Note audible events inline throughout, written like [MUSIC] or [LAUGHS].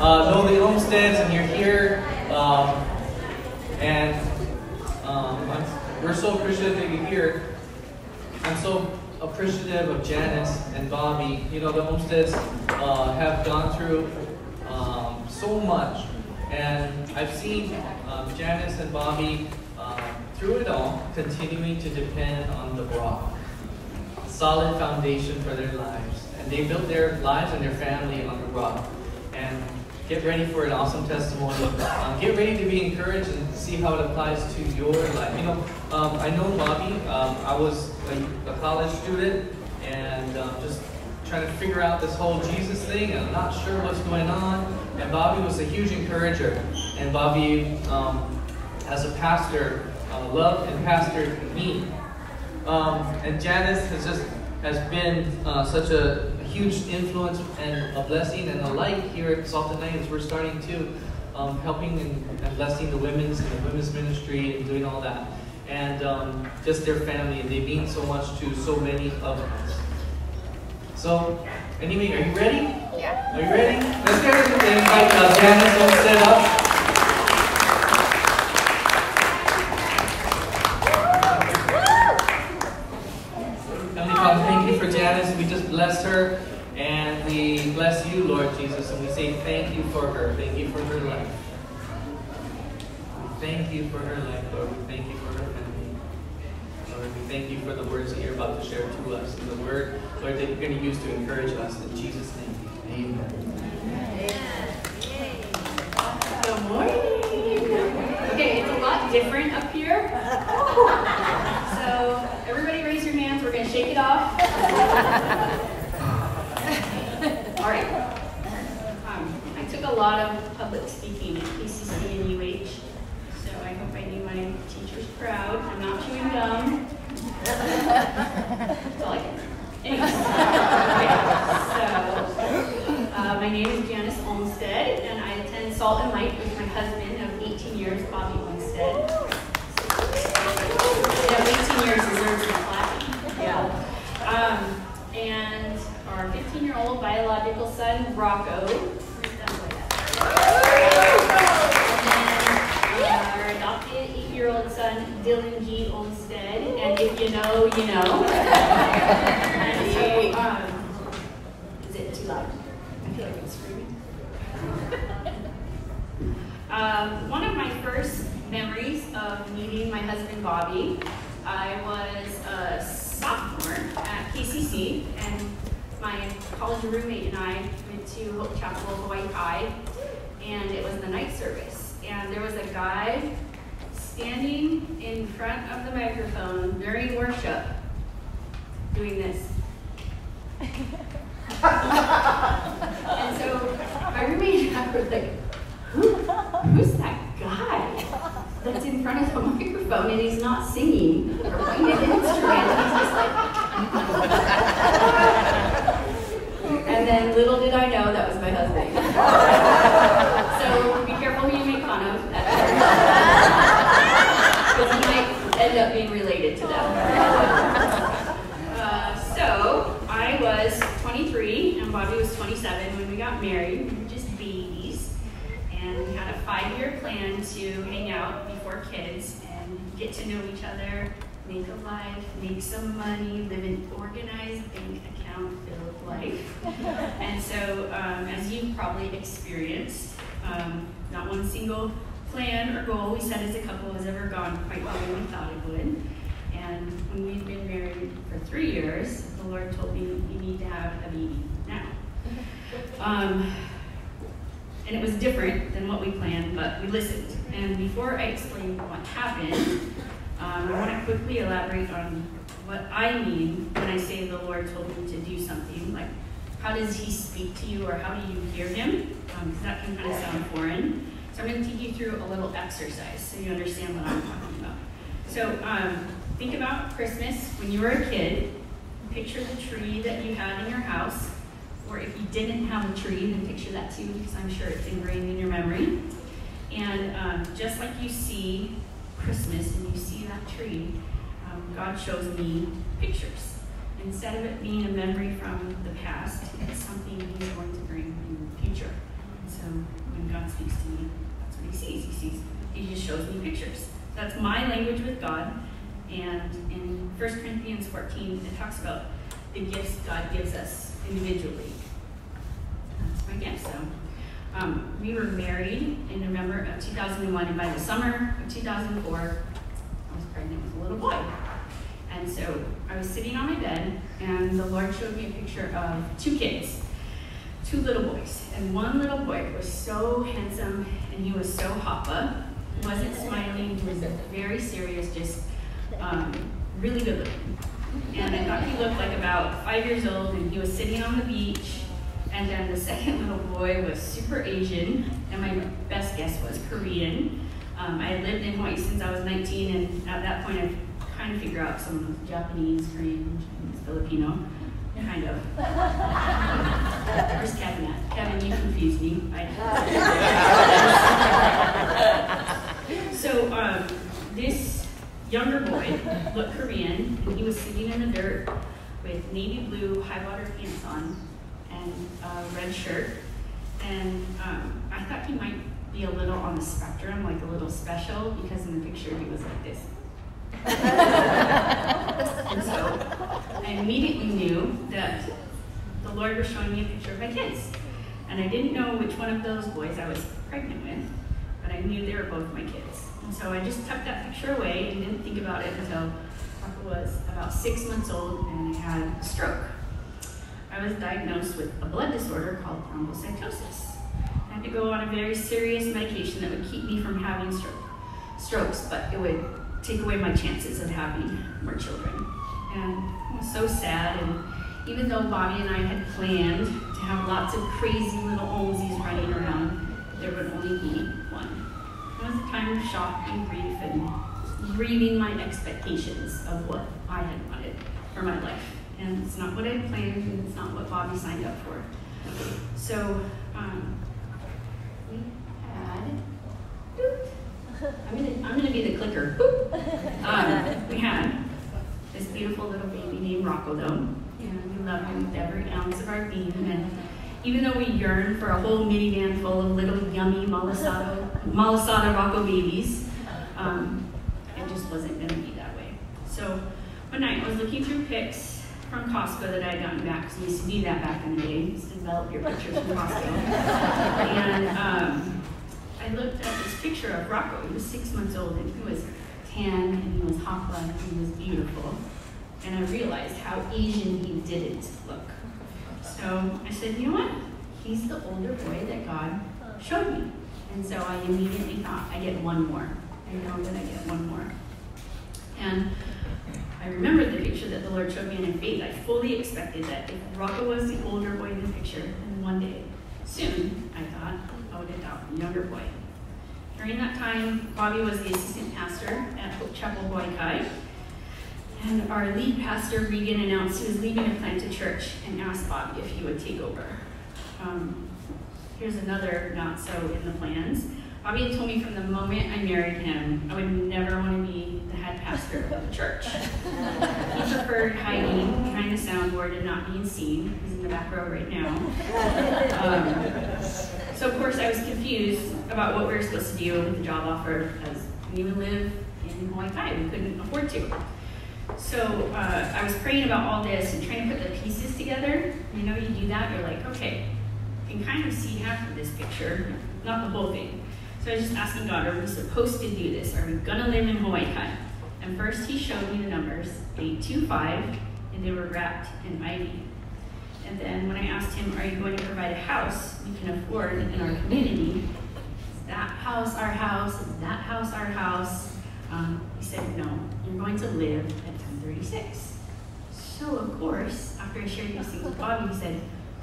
uh, know the Olmsteads and you're here, um, and um, we're so appreciative that you're here. I'm so appreciative of Janice and Bobby. You know, the Olmsteads uh, have gone through um, so much, and I've seen um, Janice and Bobby um, through it all continuing to depend on the rock, solid foundation for their lives, and they built their lives and their family on the rock. And get ready for an awesome testimony. Um, get ready to be encouraged and see how it applies to your life. You know, um, I know Bobby. Um, I was a, a, college student and um, just trying to figure out this whole Jesus thing, and I'm not sure what's going on. And Bobby was a huge encourager. And Bobby, um, as a pastor, uh, loved and pastored me. And Janice has just has been uh, such a huge influence and a blessing and a light here at Salt and Light as we're starting to um, helping and, and, blessing the women's and the women's ministry and doing all that. And um, just their family, and they mean so much to so many of us. So, anyway, are you ready? Yeah. Are you ready? Let's get everything invite uh, Janice to set up. bless her and we bless you, Lord Jesus, and we say thank you for her. Thank you for her life. Thank you for her life, Lord. We thank you for her family. Lord, we thank you for the words that you're about to share to us and the word, Lord, that you're going to use to encourage us. In Jesus' name, amen. Good morning. Okay, it's a lot different up here. So, everybody raise your hands. We're going to shake it off. [LAUGHS] All right. A lot of public speaking at PCC and UH, so I hope I do my teachers proud. I'm not chewing gum. That's all I can Anyways, so uh, my name is Janice Olmstead, and I attend Salt and Light with my husband of 18 years, Bobby Olmstead. Yeah, 18 years deserves a clap. Yeah. Um, and our 15-year-old biological son, Rocco. Our adopted 8-year-old son, Dylan G. Olmstead. And if you know, you know. [LAUGHS] and so, um, is it too loud? I feel like I'm screaming. [LAUGHS] um, one of my first memories of meeting my husband, Bobby, I was a sophomore at KCC, and my college roommate and I went to Hope Chapel, Hawaii Kai, and it was the night service. And there was a guy standing in front of the microphone during worship doing this. and so my roommate and I were like, Who, who's that guy that's in front of the microphone and he's not singing or playing an instrument? He's just like, and then little did I know that was my husband. so be careful who you make fun of Because you might end up being related to them. Uh, so I was 23 and Bobby was 27 when we got married. We were just babies. And we had a five-year plan to hang out before kids and get to know each other, make a life, make some money, live an organized bank account filled life. [LAUGHS] and so, um, as you've probably experienced, um, not one single plan or goal we set as a couple has ever gone quite the way we thought it would. And when we've been married for three years, the Lord told me we need to have a baby. Um, and it was different than what we planned, but we listened. And before I explain what happened, um, I want to quickly elaborate on what I mean when I say the Lord told me to do something. Like, how does He speak to you, or how do you hear Him? Because um, that can kind of sound foreign. So I'm going to take you through a little exercise so you understand what I'm talking about. So um, think about Christmas when you were a kid. Picture the tree that you had in your house. Or if you didn't have a tree, then picture that too, because I'm sure it's ingrained in your memory. And um, just like you see Christmas and you see that tree, um, God shows me pictures. Instead of it being a memory from the past, it's something He's going to bring in the future. And so when God speaks to me, that's what he sees. He sees, he just shows me pictures. That's my language with God. And in 1 Corinthians 14, it talks about the gifts God gives us individually. That's my gift. So um, we were married in November of 2001, and by the summer of 2004, I was pregnant with a little boy. And so I was sitting on my bed, and the Lord showed me a picture of two kids, two little boys. And one little boy was so handsome, and he was so hapa. Wasn't smiling, he was very serious, just um, really good looking. And I thought he looked like about five years old, and he was sitting on the beach. And then the second little boy was super Asian, and my best guess was Korean. Um, I had lived in Hawaii since I was 19, and at that point, I kind of figure out some Japanese, Korean, Filipino, kind of. Where's Kevin at? Kevin, you confused me. [LAUGHS] so um, this younger boy looked Korean, and he was sitting in the dirt with navy blue high water pants on and a red shirt. And um, I thought he might be a little on the spectrum, like a little special, because in the picture he was like this. and so I immediately knew that the Lord was showing me a picture of my kids. And I didn't know which one of those boys I was pregnant with, but I knew they were both my kids. And so I just tucked that picture away and didn't think about it until Parker was about six months old and had a stroke. I was diagnosed with a blood disorder called thrombocytosis. I had to go on a very serious medication that would keep me from having stroke, strokes, but it would take away my chances of having more children. And I was so sad. And even though Bobby and I had planned to have lots of crazy little Olmsies running around, there would only be one. Was a time of shock and grief and grieving my expectations of what I had wanted for my life. And it's not what I planned, and it's not what Bobby signed up for. So um, we had. I'm gonna, I'm gonna be the clicker. Um, we had this beautiful little baby named Rocco, though, and we love him with every ounce of our being. And even though we yearn for a whole minivan full of little yummy malasada, malasada Rocco babies, um, it just wasn't gonna be that way. So one night I was looking through pics from Costco that I had gotten back, because we used to do that back in the day, used to develop your pictures from Costco. and um, I looked at this picture of Rocco. He was six months old and he was tan and he was hapa and he was beautiful. And I realized how Asian he didn't look. So I said, you know what? He's the older boy that God showed me. And so I immediately thought, I get one more. I know that I get one more. And I remembered the picture that the Lord showed me, and in faith, I fully expected that if Rocco was the older boy in the picture, then one day, soon, I thought, I would adopt a younger boy. During that time, Bobby was the assistant pastor at Hope Chapel Hawaii Kai. And our lead pastor, Regan, announced he was leaving to plant a church and asked Bobby if he would take over. Um, here's another not so in the plans. Bobby had told me from the moment I married him, I would never want to be the head pastor of a church. he preferred hiding behind the soundboard and not being seen. He's in the back row right now. Um, so, of course, I was confused about what we were supposed to do with the job offer because we even live in Hawaii We couldn't afford to. So uh, I was praying about all this and trying to put the pieces together. You know, you do that, you're like, okay, you can kind of see half of this picture, not the whole thing. So I was just asking God, are we supposed to do this? Are we gonna live in Hawaii? And first he showed me the numbers, 825, and they were wrapped in ivy. And then when I asked him, are you going to provide a house we can afford in our community? Is that house our house? Is that house our house? Um, he said, no, you're going to live at 1036. So of course, after I shared these things with Bobby, he said,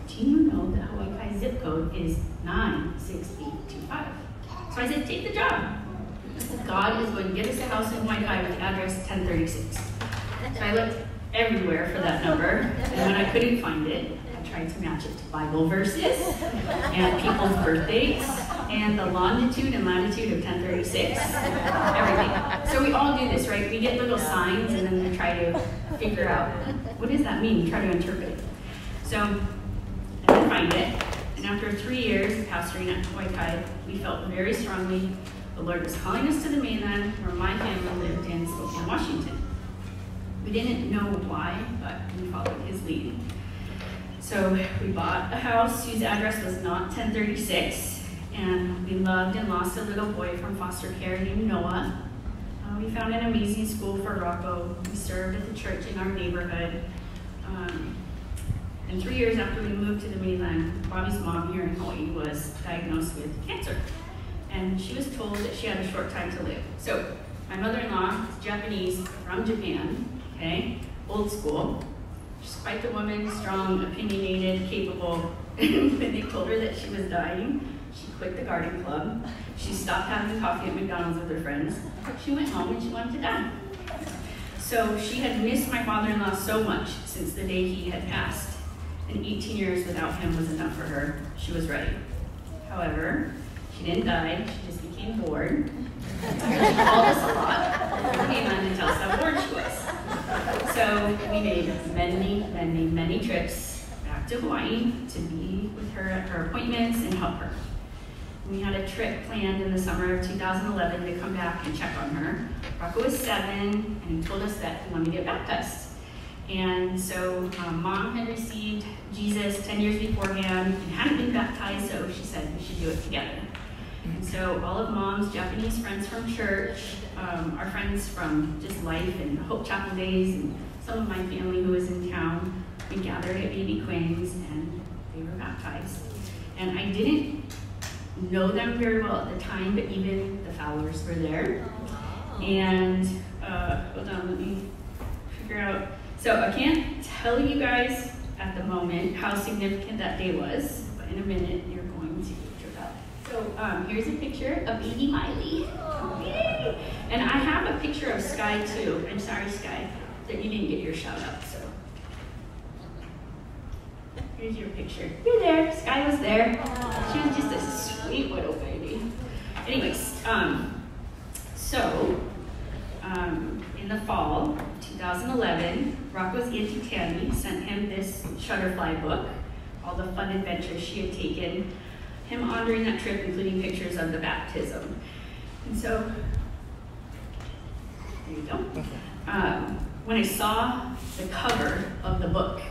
do you know that Hawaii Kai zip code is 96825? So I said, take the job. God is going to get us a house in Hawaii with address 1036. So I looked everywhere for that number, and when I couldn't find it, I tried to match it to Bible verses and people's birthdays and the longitude and latitude of 1036. Everything. So we all do this, right? We get little signs and then try to figure out what does that mean? Try to interpret it. So I didn't find it. And after three years pastoring at Hawaii Kai, we felt very strongly the Lord was calling us to the mainland where my family lived in Spokane, Washington. We didn't know why, but we followed his lead. So we bought a house whose address was not 1036, and we loved and lost a little boy from foster care named Noah. Uh, we found an amazing school for Rocco. We served at the church in our neighborhood. Um, and three years after we moved to the mainland, Bobby's mom here in Hawaii was diagnosed with cancer. And she was told that she had a short time to live. So my mother-in-law is Japanese from Japan, okay, old school. She's quite the woman, strong, opinionated, capable. [LAUGHS] when they told her that she was dying, she quit the garden club. She stopped having coffee at McDonald's with her friends. She went home and she wanted to die. So she had missed my father-in-law so much since the day he had passed. And 18 years without him was enough for her. She was ready. However, she didn't die, she just became bored. she called us a lot. Came on to tell us how bored she was. So we made many, many, many trips back to Hawaii to be with her at her appointments and help her. We had a trip planned in the summer of 2011 to come back and check on her. Rocco was seven, and he told us that he wanted to get baptized. And so um, mom had received Jesus 10 years beforehand and hadn't been baptized, so she said we should do it together. And so all of mom's Japanese friends from church, um, our friends from just life and Hope Chapel days, and some of my family who was in town, we gathered at Baby Quinn's and they were baptized. And I didn't know them very well at the time, but even the Fowlers were there. And uh, hold on, let me figure out. So I can't tell you guys at the moment how significant that day was, but in a minute you're going to trip out. So um, here's a picture of baby Miley. Yay! And I have a picture of Sky too. I'm sorry, Sky, that you didn't get your shout out. Here's your picture. You're there. Sky was there. She was just a sweet little baby. Anyways, um, so um, in the fall 2011, Rocco's Auntie Tammy sent him this Shutterfly book, all the fun adventures she had taken him on during that trip, including pictures of the baptism. And so, there you go. Um, when I saw the cover of the book,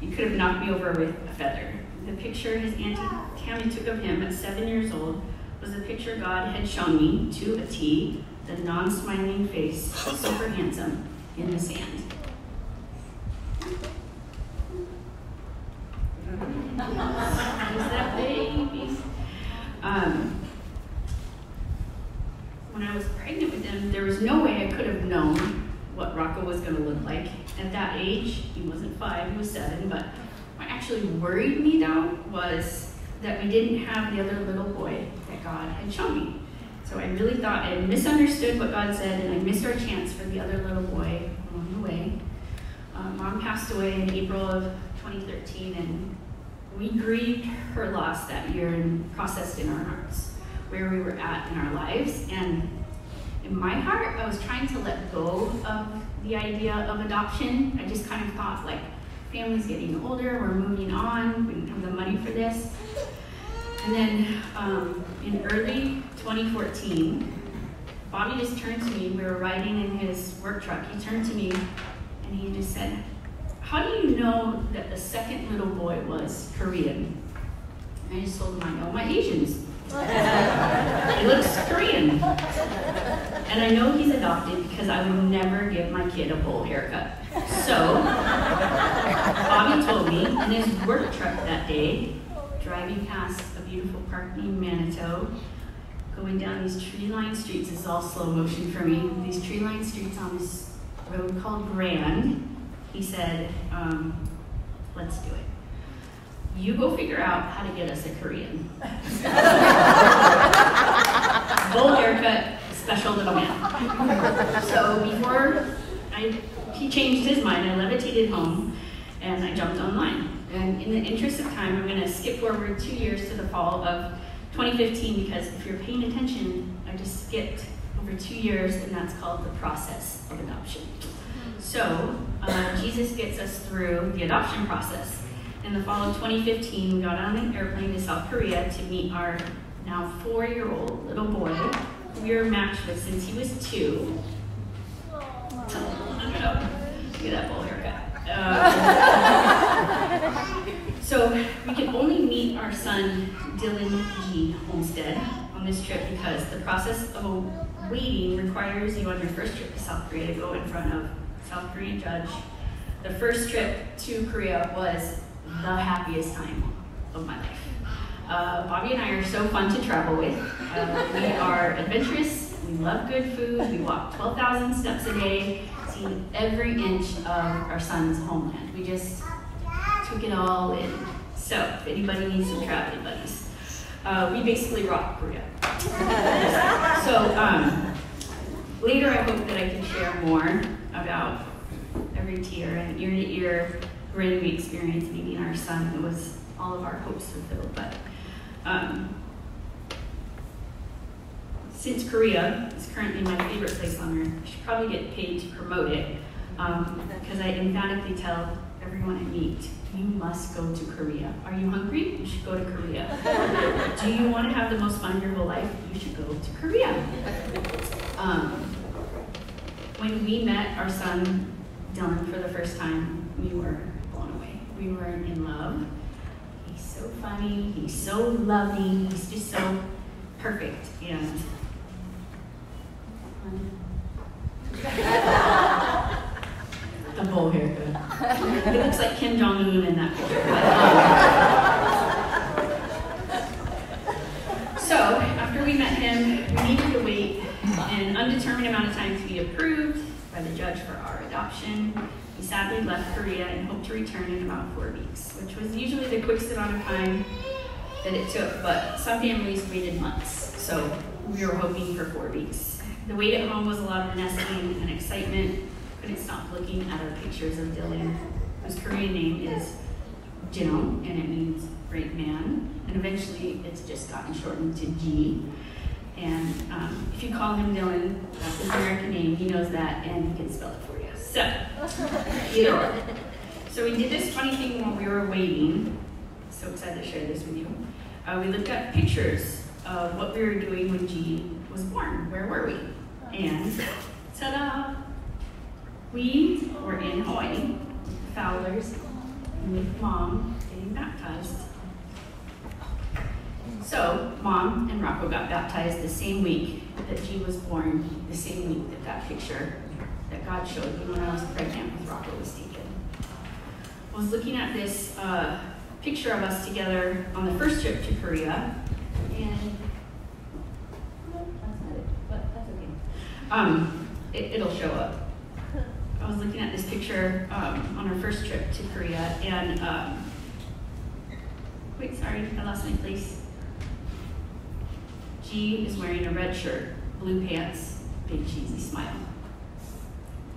you could have knocked me over with a feather. The picture his Auntie Tammy took of him at seven years old was a picture God had shown me to a T, the non-smiling face, super [LAUGHS] handsome, in the sand. that baby? Um, when I was pregnant with him, there was no way I could have known what Rocco was going to look like. At that age, he wasn't five, he was seven, but what actually worried me though was that we didn't have the other little boy that God had shown me. So I really thought I misunderstood what God said and I missed our chance for the other little boy along the way. Um, Mom passed away in April of 2013 and we grieved her loss that year and processed in our hearts where we were at in our lives. And in my heart, I was trying to let go of the idea of adoption. I just kind of thought like, family's getting older, we're moving on, we don't have the money for this. And then um, in early 2014, Bobby just turned to me. We were riding in his work truck. He turned to me and he just said, How do you know that the second little boy was Korean? And I just told him, I know my Asians. [LAUGHS] he looks Korean. And I know he's adopted because I would never give my kid a bowl haircut. So, Bobby told me in his work truck that day, driving past a beautiful park named Manito, going down these tree-lined streets is all slow motion for me. These tree-lined streets on this road called Grand. He said, um, let's do it. You go figure out how to get us a Korean. [LAUGHS] Bowl haircut, special little man. [LAUGHS] So before I, he changed his mind, I levitated home and I jumped online. And in the interest of time, I'm going to skip forward two years to the fall of 2015 because if you're paying attention, I just skipped over two years, and that's called the process of adoption. So uh, Jesus gets us through the adoption process. in the fall of 2015, we got on an airplane to South Korea to meet our now four-year-old little boy. We were matched with since he was two. Look at that bowl haircut. Um, [LAUGHS] so we could only meet our son Dylan G. Olmstead on this trip because the process of waiting requires you on your first trip to South Korea to go in front of South Korean judge. The first trip to Korea was the happiest time of my life. Uh, Bobby and I are so fun to travel with. Uh, we are adventurous. We love good food. We walk 12,000 steps a day, see every inch of our son's homeland. We just took it all in. So, if anybody needs some traveling buddies, uh, we basically rock Korea. so, um, later I hope that I can share more about every tear and ear to ear grin we experienced meeting our son. It was all of our hopes fulfilled. But um, since Korea is currently my favorite place on earth, I should probably get paid to promote it because um, I emphatically tell everyone I meet, you must go to Korea. Are you hungry? You should go to Korea. [LAUGHS] Do you want to have the most fun your whole life? You should go to Korea. Um, when we met our son Dylan for the first time, we were blown away. We were in love. He's so funny, he's so loving, he's just so perfect. And the bowl haircut. [LAUGHS] It looks like Kim Jong Un in that picture. So after we met him, we needed to wait an undetermined amount of time to be approved by the judge for our adoption. We sadly left Korea and hoped to return in about four weeks, which was usually the quickest amount of time that it took, but some families waited months, so we were hoping for four weeks. The wait at home was a lot of nesting and excitement. Couldn't stop looking at our pictures of Dylan, whose Korean name is Jino, and it means great man. And eventually it's just gotten shortened to G. And um, if you call him Dylan, that's his American name, he knows that and he can spell it for you. So, either or. So we did this funny thing while we were waiting. So excited to share this with you. Uh, we looked at pictures of what we were doing when G was born. Where were we? And ta-da! We were in Hawaii, Fowlers, with mom getting baptized. So, mom and Rocco got baptized the same week that G was born, the same week that that picture that God showed me when I was pregnant with Rocco was taken. I was looking at this uh, picture of us together on the first trip to Korea, and Um, it, will show up. I was looking at this picture um, on our first trip to Korea, and um, wait, sorry, I lost my place. G is wearing a red shirt, blue pants, big cheesy smile.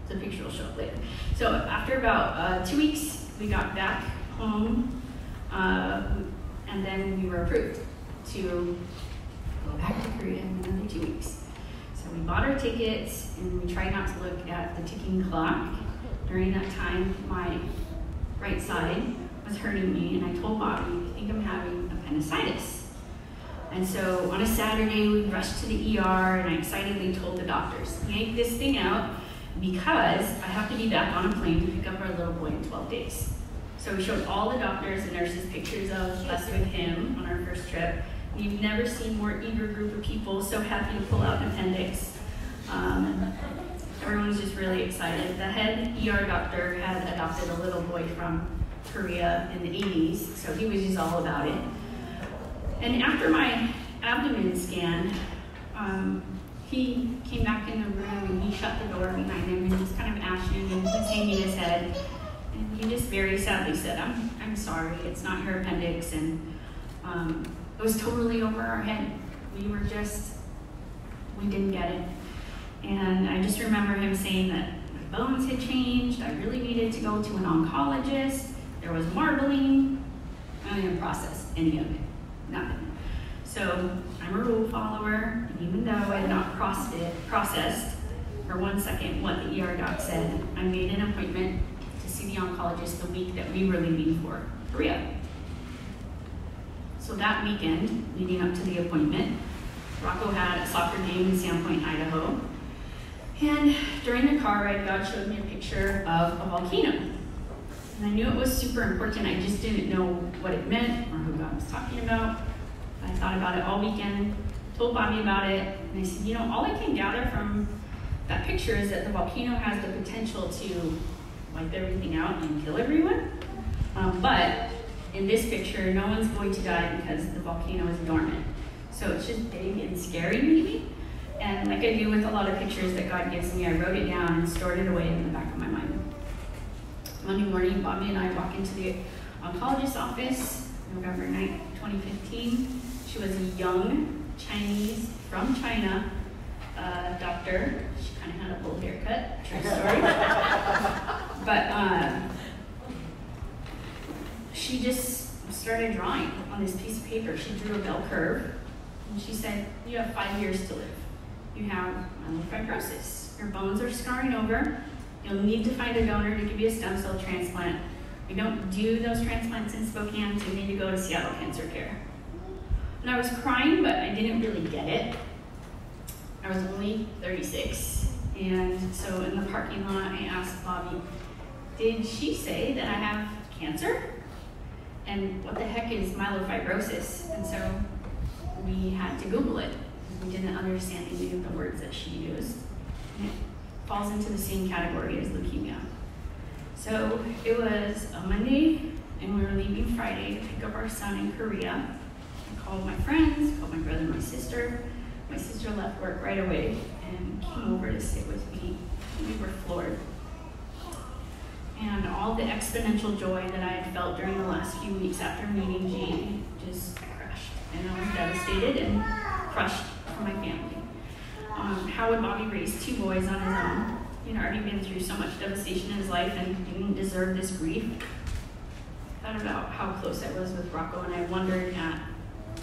The picture will show up later. So after about uh, two weeks, we got back home, uh, and then we were approved to go back to Korea in another two weeks. So we bought our tickets and we tried not to look at the ticking clock. During that time, my right side was hurting me, and I told Bobby, I think I'm having appendicitis. And so on a Saturday, we rushed to the ER, and I excitedly told the doctors, yank this thing out because I have to be back on a plane to pick up our little boy in 12 days. So we showed all the doctors and nurses pictures of us with him on our first trip. We've never seen more eager group of people, so happy to pull out an appendix. Um, was just really excited. The head ER doctor had adopted a little boy from Korea in the 80s, so he was just all about it. And after my abdomen scan, um, he came back in the room and he shut the door behind him and he's kind of ashen and he's hanging his head. And he just very sadly said, I'm, I'm sorry, it's not your appendix. And um, it was totally over our head. We were just, we didn't get it. And I just remember him saying that my bones had changed. I really needed to go to an oncologist. There was marbling. I didn't process any of it, nothing. So I'm a rule follower, and even though I had not it, processed for one second what the ER doc said, I made an appointment to see the oncologist the week that we were leaving for Korea. So that weekend, leading up to the appointment, Rocco had a soccer game in Sandpoint, Idaho. And during the car ride, God showed me a picture of a volcano. And I knew it was super important. I just didn't know what it meant or who God was talking about. I thought about it all weekend, told Bobby about it, and I said, you know, all I can gather from that picture is that the volcano has the potential to wipe everything out and kill everyone. Um, but in this picture, no one's going to die because the volcano is dormant. So it's just big and scary, maybe. And like I do with a lot of pictures that God gives me, I wrote it down and stored it away in the back of my mind. Monday morning, Bobby and I walk into the oncologist's office, November 9th, 2015. She was a young Chinese from China uh, doctor. She kind of had a bold haircut, true story. [LAUGHS] but uh, she just started drawing on this piece of paper. She drew a bell curve, and she said, "You have five years to live. You have myelofibrosis. Your bones are scarring over. You'll need to find a donor to give you a stem cell transplant. We don't do those transplants in Spokane, so you need to go to Seattle Cancer Care." And I was crying, but I didn't really get it. I was only 36. And so in the parking lot, I asked Bobby, Did she say that I have cancer? And what the heck is myelofibrosis? And so we had to Google it. We didn't understand any of the words that she used. And it falls into the same category as leukemia. So it was a Monday, and we were leaving Friday to pick up our son in Korea called my friends, called my brother and my sister. My sister left work right away and came over to sit with me. We were floored. And all the exponential joy that I had felt during the last few weeks after meeting G just crashed. And I was devastated and crushed for my family. Um, how would Bobby raise two boys on his own? He'd already been through so much devastation in his life and didn't deserve this grief. I thought about how close I was with Rocco, and I wondered at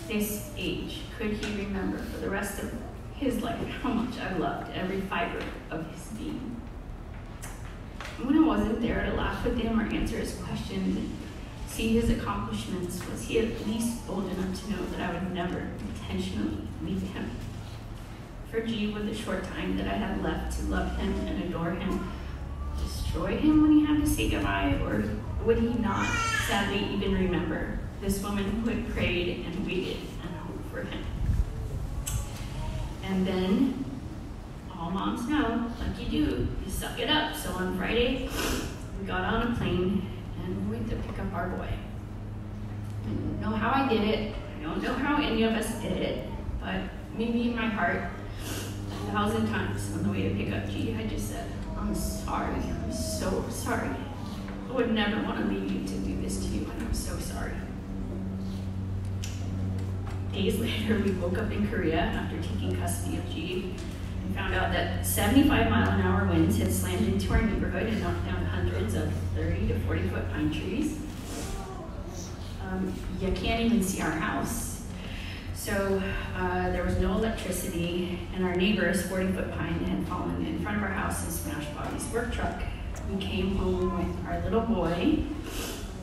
this age, could he remember for the rest of his life how much I loved every fiber of his being? And when I wasn't there to laugh with him or answer his questions and see his accomplishments, was he at least bold enough to know that I would never intentionally leave him? For G, would the short time that I had left to love him and adore him destroy him when he had to say goodbye, or would he not sadly even remember this woman who had prayed and waited and hoped for him. And then, all moms know, like you do, you suck it up. So on Friday, we got on a plane and we went to pick up our boy. I don't know how I did it. I don't know how any of us did it, but maybe in my heart, a thousand times on the way to pick up G, I just said, I'm sorry. I'm so sorry. I would never want to leave you to do this to you, and I'm so sorry. Days [LAUGHS] later, we woke up in Korea after taking custody of G and found out that 75 mile an hour winds had slammed into our neighborhood and knocked down hundreds of 30 to 40 foot pine trees. Um, you can't even see our house. So uh, there was no electricity, and our neighbor's 40 foot pine had fallen in front of our house and smashed Bobby's work truck. We came home with our little boy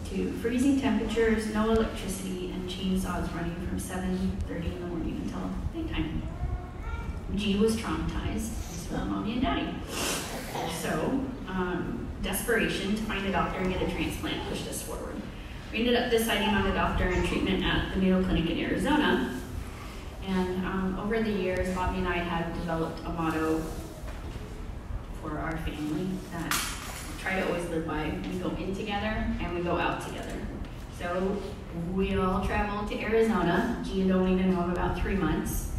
to freezing temperatures, no electricity, chainsaws running from 7.30 in the morning until nighttime. G was traumatized, so mommy and daddy. So, um, desperation to find a doctor and get a transplant pushed us forward. We ended up deciding on a doctor and treatment at the Mayo Clinic in Arizona. And um, over the years, Bobby and I had developed a motto for our family that we try to always live by. We go in together and we go out together. So we all traveled to Arizona. G had only been home about three months.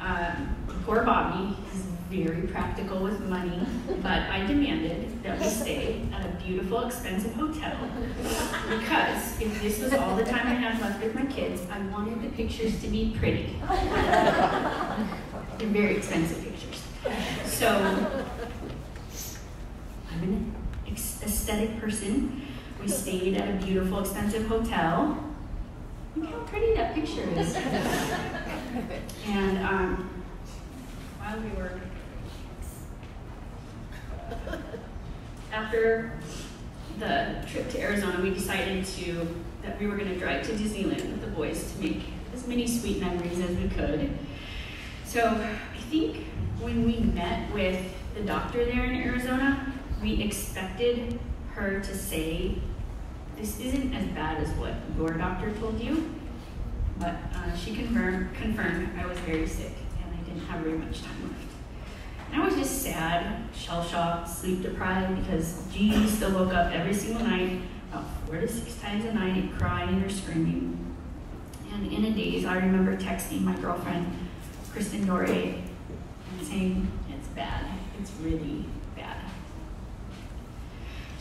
Um, poor Bobby is very practical with money, but I demanded that we stay at a beautiful, expensive hotel because if this was all the time I had left with my kids, I wanted the pictures to be pretty. They're very expensive pictures. So I'm an aesthetic person. We stayed at a beautiful, expensive hotel. Look how pretty that picture is. [LAUGHS] and um, while we were after the trip to Arizona, we decided to that we were going to drive to Disneyland with the boys to make as many sweet memories as we could. So I think when we met with the doctor there in Arizona, we expected her to say, This isn't as bad as what your doctor told you. But uh, she confirmed, confirmed I was very sick and I didn't have very much time left. And I was just sad, shell shocked, sleep deprived because Gigi still woke up every single night, about four to six times a night, crying or screaming. And in a daze, I remember texting my girlfriend, Kristen Dore, and saying, It's bad. It's really.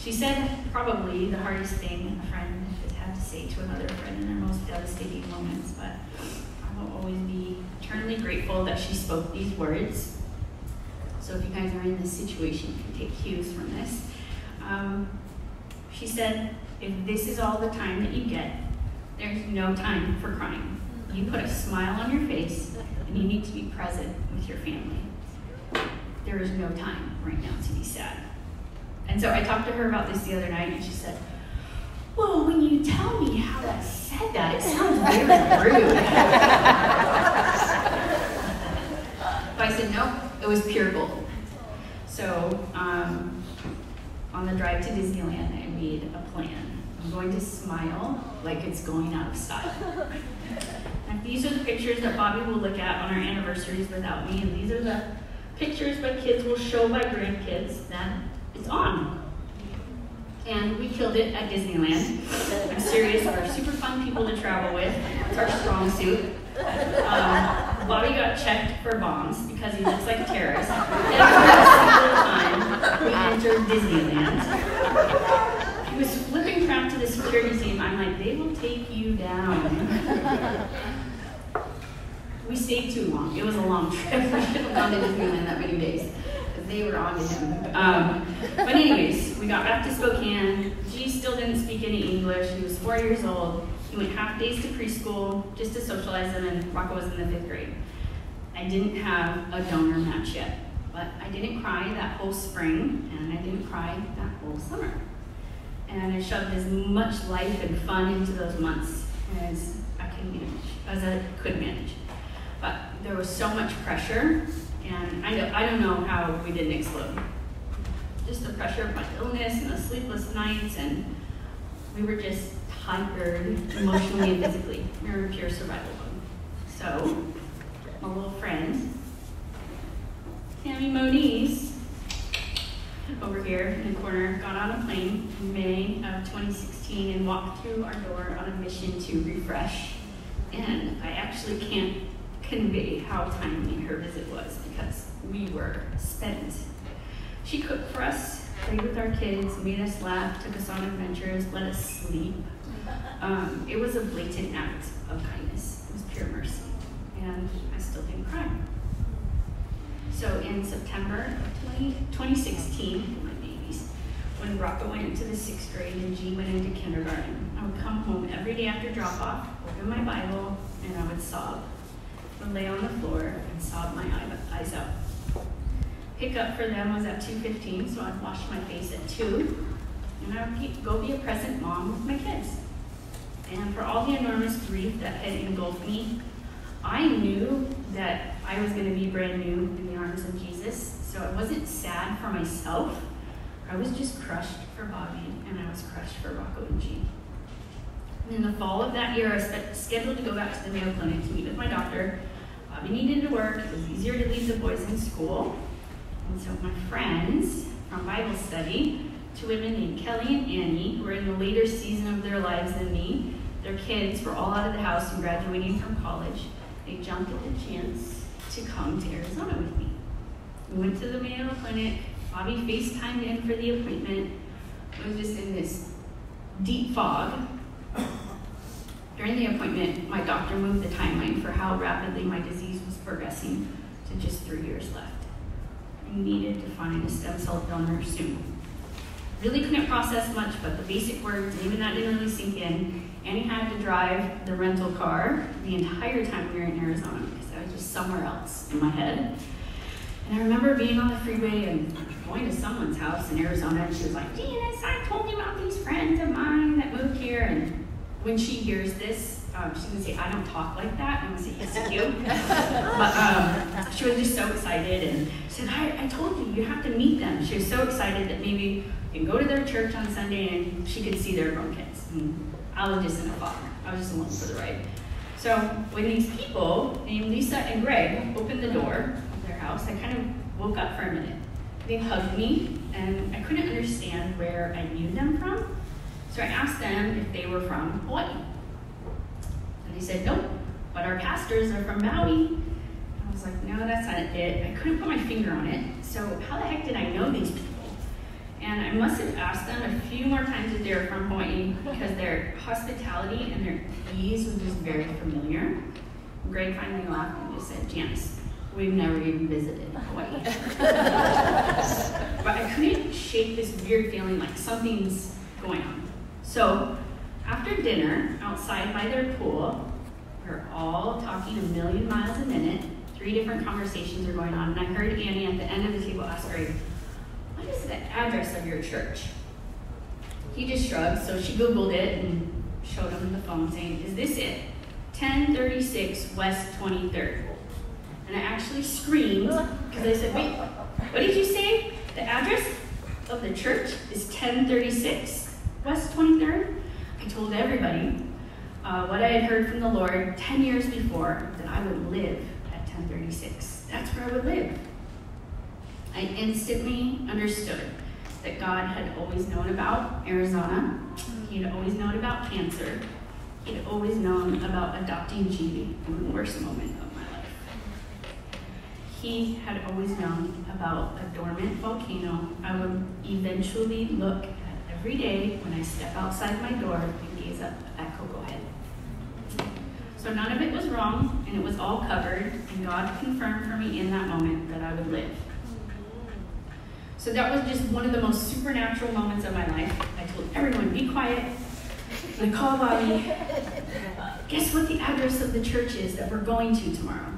She said probably the hardest thing a friend has had to say to another friend in their most devastating moments, but I will always be eternally grateful that she spoke these words. So if you guys are in this situation, you can take cues from this. Um, she said, if this is all the time that you get, there's no time for crying. You put a smile on your face, and you need to be present with your family. There is no time right now to be sad. And so I talked to her about this the other night, and she said, Well, when you tell me how I said that, it sounds very rude. but I said, No, it was pure gold. So um, on the drive to Disneyland, I made a plan. I'm going to smile like it's going out of style. And these are the pictures that Bobby will look at on our anniversaries without me, and these are the pictures my kids will show my grandkids that it's on. And we killed it at Disneyland. I'm serious, we're super fun people to travel with. It's our strong suit. Um, Bobby got checked for bombs because he looks like a terrorist. Every single time we entered Disneyland. He was flipping around to the security team. I'm like, they will take you down. we stayed too long. It was a long [LAUGHS] trip. We should have gone to Disneyland that many days. They were on to him. Um, but anyways, we got back to Spokane. G still didn't speak any English. He was four years old. He went half days to preschool just to socialize him, and Rocco was in the fifth grade. I didn't have a donor match yet, but I didn't cry that whole spring, and I didn't cry that whole summer. And I shoved as much life and fun into those months as I could manage, as I could manage. But there was so much pressure and I don't, I don't know how we didn't explode. Just the pressure of my illness and the sleepless nights, and we were just tired emotionally and physically. We were in pure survival mode. So, my little friend, Tammy Moniz, over here in the corner, got on a plane in May of 2016 and walked through our door on a mission to refresh. And I actually can't convey how timely her visit was because we were spent. She cooked for us, played with our kids, made us laugh, took us on adventures, let us sleep. Um, it was a blatant act of kindness. It was pure mercy. And I still didn't cry. So in September of 20, 2016, my babies, when Rocco went into the sixth grade and G went into kindergarten, I would come home every day after drop off, open my Bible, and I would sob lay on the floor and sob my eyes out. Pickup for them was at 2.15, so I'd wash my face at 2, and I would go be a present mom with my kids. And for all the enormous grief that had engulfed me, I knew that I was going to be brand new in the arms of Jesus, so I wasn't sad for myself. I was just crushed for Bobby, and I was crushed for Rocco and Jean. In the fall of that year, I was scheduled to go back to the Mayo Clinic to meet with my doctor. Bobby needed to work. It was easier to leave the boys in school. And so my friends from Bible study, two women named Kelly and Annie, who were in the later season of their lives than me, their kids were all out of the house and graduating from college. They jumped at the chance to come to Arizona with me. We went to the Mayo Clinic. Bobby FaceTimed in for the appointment. I was just in this deep fog during the appointment, my doctor moved the timeline for how rapidly my disease progressing to just three years left. I needed to find a stem cell donor soon. Really couldn't process much, but the basic words, even that didn't really sink in. Annie had to drive the rental car the entire time we were in Arizona because I was just somewhere else in my head. And I remember being on the freeway and going to someone's house in Arizona, and she was like, Janice, I told you about these friends of mine that moved here, and when she hears this, um, she's gonna say, I don't talk like that. I'm gonna say, yes, you do. [LAUGHS] but um, she was just so excited and she said, I, I told you, you have to meet them. She was so excited that maybe you can go to their church on Sunday and she could see their grown kids. And I was just in a fog. I was just along for the ride. So when these people named Lisa and Greg opened the door of their house, I kind of woke up for a minute. They hugged me, and I couldn't understand where I knew them from. So I asked them if they were from Hawaii. They said, nope, but our pastors are from Maui. I was like, no, that's not it. I couldn't put my finger on it. So how the heck did I know these people? And I must have asked them a few more times if they were from Hawaii because their hospitality and their ease was just very familiar. Greg finally laughed and just said, Janice, we've never even visited Hawaii. [LAUGHS] but I couldn't shake this weird feeling like something's going on. So after dinner, outside by their pool, we're all talking a million miles a minute. Three different conversations are going on, and I heard Annie at the end of the table ask Greg, what is the address of your church? He just shrugged, so she Googled it and showed him the phone saying, Is this it? 1036 West 23rd. And I actually screamed because I said, Wait, what did you say? The address of the church is 1036 West 23rd? I told everybody uh, what I had heard from the Lord 10 years before that I would live at 1036. That's where I would live. I instantly understood that God had always known about Arizona. He had always known about cancer. He had always known about adopting Jeannie in the worst moment of my life. He had always known about a dormant volcano I would eventually look every day when I step outside my door and gaze up at Koko Head. So none of it was wrong, and it was all covered, and God confirmed for me in that moment that I would live. So that was just one of the most supernatural moments of my life. I told everyone, be quiet. And I called Bobby. Guess what the address of the church is that we're going to tomorrow?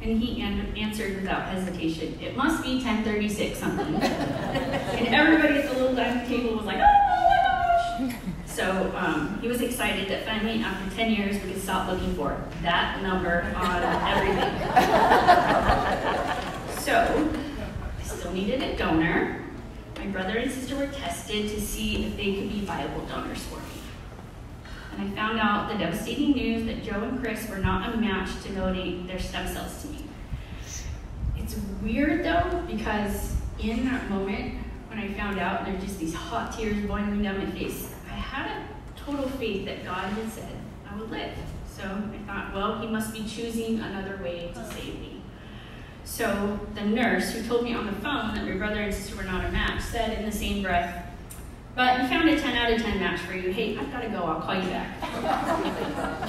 And he an- answered without hesitation, it must be 1036 something. and everybody at the little dining table was like, oh my gosh. So um, he was excited that finally, after 10 years, we could stop looking for that number on everything. so I still needed a donor. My brother and sister were tested to see if they could be viable donors for me. And I found out the devastating news that Joe and Chris were not a match to donate their stem cells to me. It's weird though, because in that moment, when I found out, there were just these hot tears boiling down my face, I had a total faith that God had said I would live. So I thought, well, he must be choosing another way to save me. So the nurse who told me on the phone that my brother and sister were not a match said in the same breath, but we found a 10 out of 10 match for you. Hey, I've got to go. I'll call you back. [LAUGHS]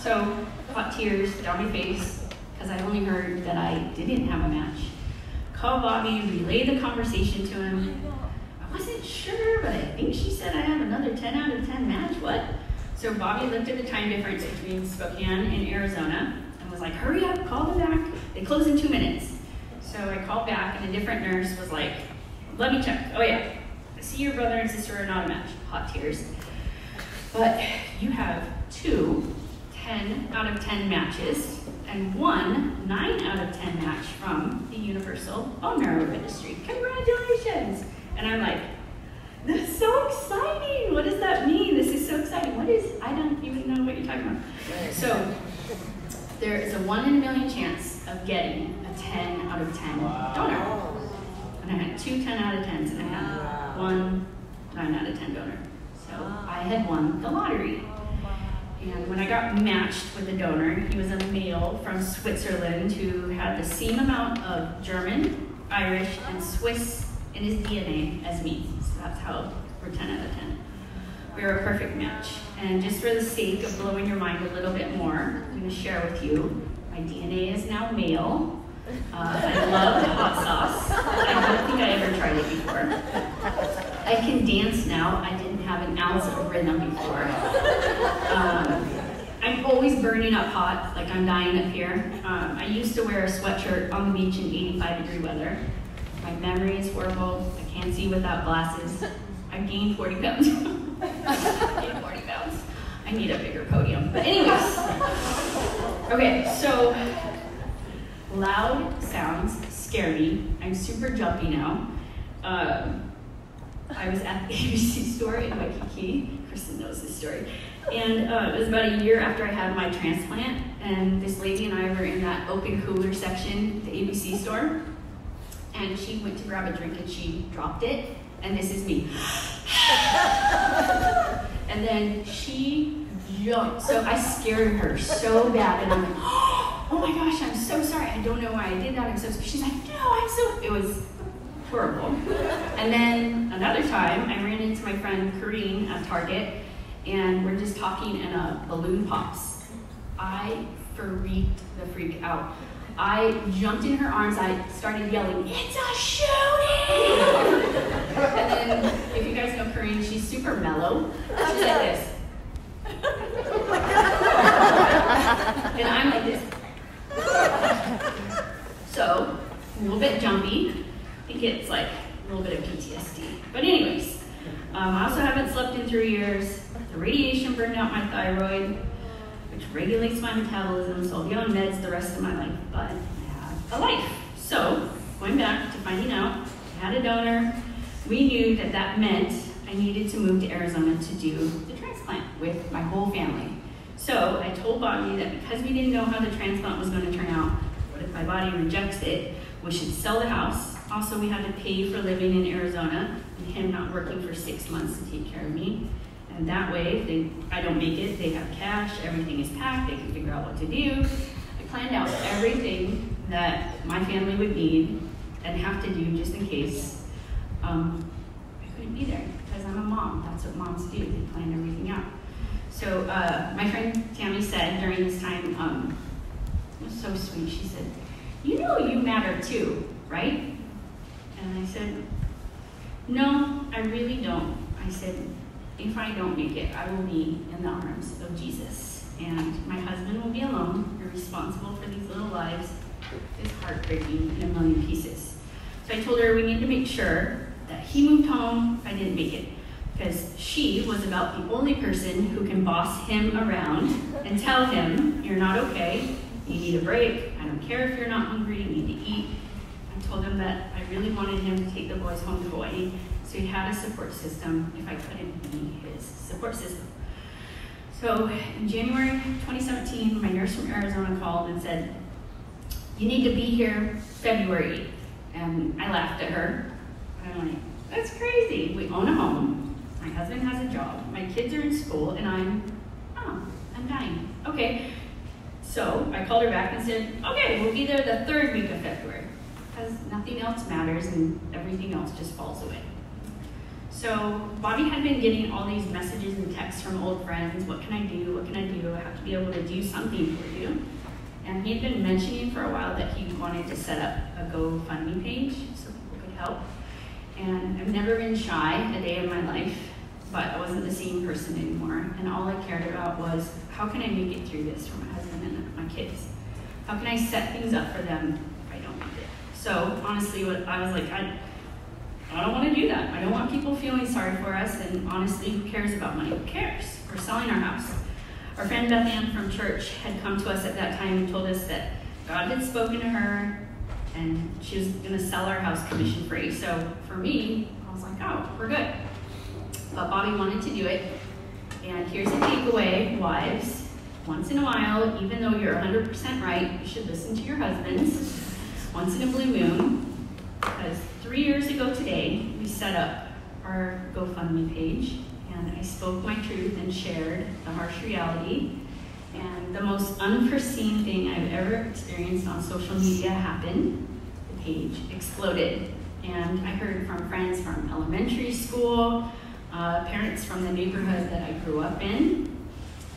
so hot tears down my face because I only heard that I didn't have a match. Call Bobby, relay the conversation to him. I wasn't sure, but I think she said I have another 10 out of 10 match. What? So Bobby looked at the time difference between Spokane and Arizona and was like, hurry up, call them back. They close in two minutes. So I called back, and a different nurse was like, let me check. Oh, yeah. See your brother and sister are not a match. Hot tears. But you have two 10 out of 10 matches and one 9 out of 10 match from the Universal Bone Marrow Registry. Congratulations! And I'm like, that's so exciting! What does that mean? This is so exciting. What is, I don't even know what you're talking about. So there is a one in a million chance of getting a 10 out of 10 wow. donor. And I had two 10 out of 10s, and I had. One 9 out of 10 donor. So ah. I had won the lottery. Oh, and when I got matched with a donor, he was a male from Switzerland who had the same amount of German, Irish, and Swiss in his DNA as me. So that's how we're 10 out of 10. We were a perfect match. And just for the sake of blowing your mind a little bit more, I'm going to share with you my DNA is now male. Uh, I love hot sauce. I don't think I ever tried it before. I can dance now. I didn't have an ounce of rhythm before. Um, I'm always burning up hot, like I'm dying up here. Um, I used to wear a sweatshirt on the beach in 85 degree weather. My memory is horrible. I can't see without glasses. I've gained 40 pounds. [LAUGHS] in 40 pounds. I need a bigger podium. But anyways, okay, so loud sounds scare me. I'm super jumpy now. Um, I was at the [LAUGHS] ABC store in Waikiki. Kristen knows this story. And uh, it was about a year after I had my transplant, and this lady and I were in that open cooler section, the ABC store. And she went to grab a drink and she dropped it, and this is me. [LAUGHS] and then she So I scared her so bad, and I'm like, [GASPS] oh my gosh, I'm so sorry. I don't know why I did that. I'm so sorry. She's like, no, I'm so. It was horrible. And then another time, I ran into my friend Kareen at Target, and we're just talking, and a balloon pops. I freaked the freak out. I jumped in her arms. I started yelling, "It's a shooting!" [LAUGHS] and then, if you guys know Kareen, she's super mellow. She's like this, and I'm like this. So, a little bit jumpy. I think it's like a little bit of PTSD. But anyways, um, I also haven't slept in three years. The radiation burned out my thyroid, which regulates my metabolism, so I'll be on meds the rest of my life. But I have a life. So, going back to finding out, I had a donor. We knew that that meant I needed to move to Arizona to do the transplant with my whole family. So I told Bobby that because we didn't know how the transplant was going to turn out, what if my body rejects it, we should sell the house. Also, we had to pay for living in Arizona, and him not working for six months to take care of me. And that way, if they, I don't make it, they have cash, everything is packed, they can figure out what to do. I planned out everything that my family would need and have to do just in case um, I couldn't be there because I'm a mom. That's what moms do, they plan everything out. So uh, my friend Tammy said during this time, um, it was so sweet. She said, "You know you matter too, right?" And I said, "No, I really don't." I said, "If I don't make it, I will be in the arms of Jesus, and my husband will be alone, responsible for these little lives. It's heartbreaking in a million pieces." So I told her we need to make sure that he moved home. I didn't make it because she was about the only person who can boss him around and tell him, You're not okay, you need a break, I don't care if you're not hungry, you need to eat. I told him that I really wanted him to take the boys home to Hawaii so he had a support system if I couldn't be his support system. So in January 2017, my nurse from Arizona called and said, You need to be here February 8th. And I laughed at her. I'm like, That's crazy. We own a home my husband has a job. My kids are in school, and I'm, oh, I'm dying. Okay. So I called her back and said, okay, we'll be there the third week of February. Because nothing else matters and everything else just falls away. So Bobby had been getting all these messages and texts from old friends. What can I do? What can I do? I have to be able to do something for you. And he had been mentioning for a while that he wanted to set up a GoFundMe page so people could help. And I've never been shy a day of my life but I wasn't the same person anymore. And all I cared about was how can I make it through this for my husband and my kids? How can I set things up for them if I don't make it? So honestly, what I was like, I, I don't want to do that. I don't want people feeling sorry for us. And honestly, who cares about money? Who cares? We're selling our house. Our friend Beth Ann from church had come to us at that time and told us that God had spoken to her and she was going to sell our house commission free. So me, I was like, oh, we're good but Bobby wanted to do it. And here's a takeaway, wives. Once in a while, even though you're 100% right, you should listen to your husbands. Once in a blue moon, because three years ago today, we set up our GoFundMe page, and I spoke my truth and shared the harsh reality. And the most unforeseen thing I've ever experienced on social media happened. The page exploded. And I heard from friends from elementary school, uh, parents from the neighborhood that I grew up in.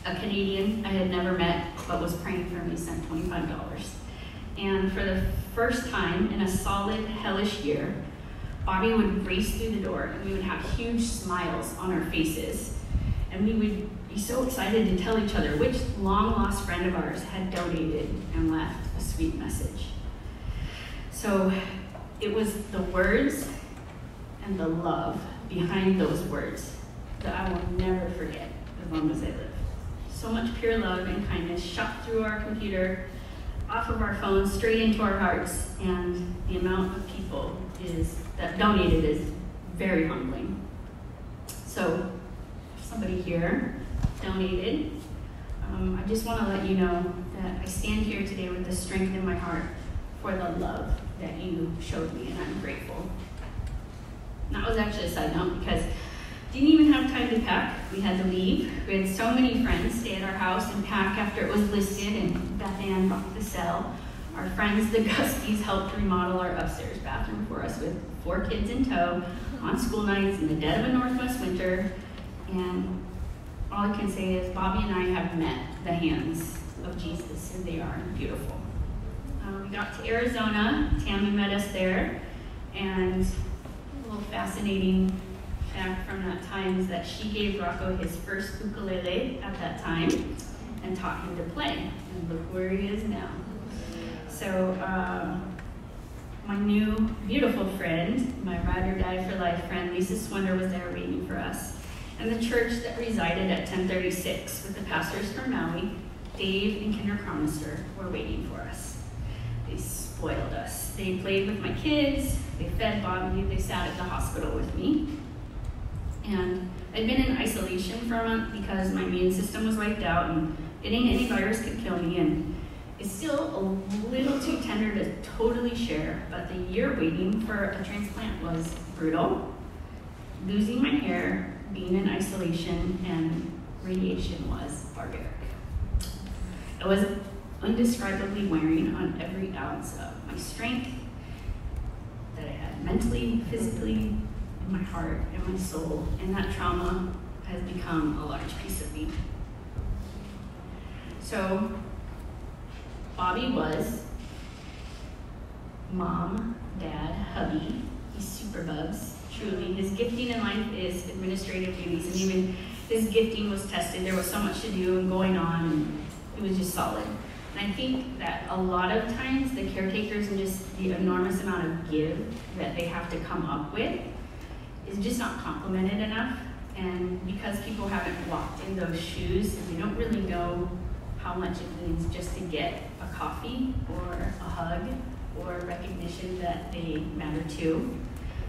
A Canadian I had never met but was praying for me sent $25. And for the first time in a solid, hellish year, Bobby would race through the door and we would have huge smiles on our faces. And we would be so excited to tell each other which long lost friend of ours had donated and left a sweet message. So it was the words and the love behind those words that I will never forget as long as I live. So much pure love and kindness shot through our computer, off of our phones, straight into our hearts, and the amount of people is that donated is very humbling. So, if somebody here donated. Um, I just want to let you know that I stand here today with the strength in my heart for the love that you showed me, and I'm grateful. And that was actually a side note because didn't even have time to pack. We had to leave. We had so many friends stay at our house and pack after it was listed, and Beth Ann rocked the cell. Our friends, the [LAUGHS] Gusties, helped remodel our upstairs bathroom for us with four kids in tow on school nights in the dead of a Northwest winter. And all I can say is Bobby and I have met the hands of Jesus, and they are beautiful. Um, we got to Arizona. Tammy met us there, and a little fascinating fact from that time is that she gave Rocco his first ukulele at that time and taught him to play. And look where he is now. So, um, my new beautiful friend, my ride or die for life friend, Lisa Swender, was there waiting for us. And the church that resided at 1036 with the pastors from Maui, Dave and Kinder Cronister, were waiting for us. They spoiled us. They played with my kids, they fed Bobby, they sat at the hospital with me. And I'd been in isolation for a month because my immune system was wiped out and getting any virus could kill me. And it's still a little too tender to totally share, but the year waiting for a transplant was brutal. Losing my hair, being in isolation, and radiation was barbaric. I was undescribably wearing on every ounce of my strength that I had mentally, physically, in my heart and my soul, and that trauma has become a large piece of me. So, Bobby was mom, dad, hubby. He's super bubs, truly. His gifting in life is administrative duties, and even his gifting was tested. There was so much to do and going on, and it was just solid. And I think that a lot of times the caretakers and just the enormous amount of give that they have to come up with is just not complimented enough. And because people haven't walked in those shoes they don't really know how much it means just to get a coffee or a hug or recognition that they matter to,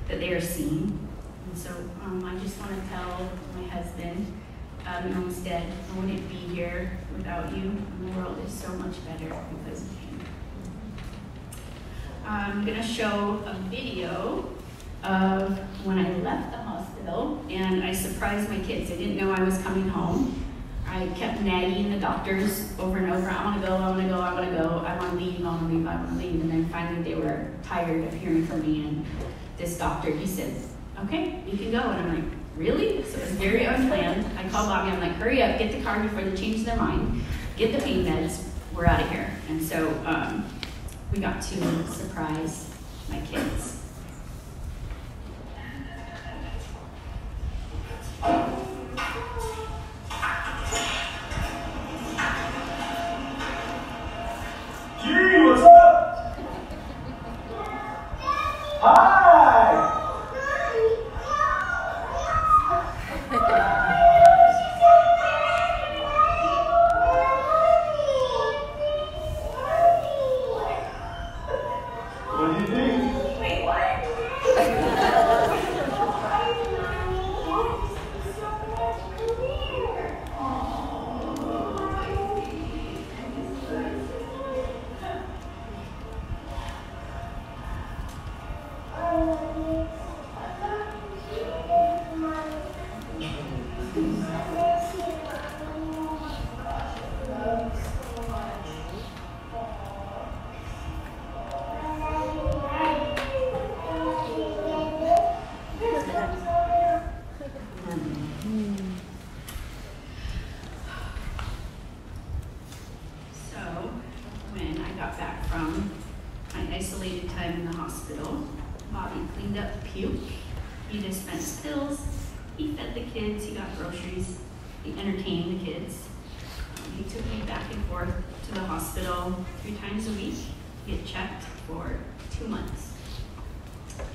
that they are seen. And so um, I just want to tell my husband, um, Olmstead, I wouldn't be here without you. The world is so much better because of you. I'm going to show a video of when I left the hospital and I surprised my kids. They didn't know I was coming home. I kept nagging the doctors over and over, I want to go, I want to go, I want to go, I want to leave, I want to leave, I want to leave. And then finally they were tired of hearing from me. And this doctor, he says, okay, you can go. And I'm like, really? So it was very unplanned. I called Bobby, I'm like, hurry up, get the car before they change their mind, get the pain meds, we're out of here. And so um, we got to surprise my kids. Checked for two months.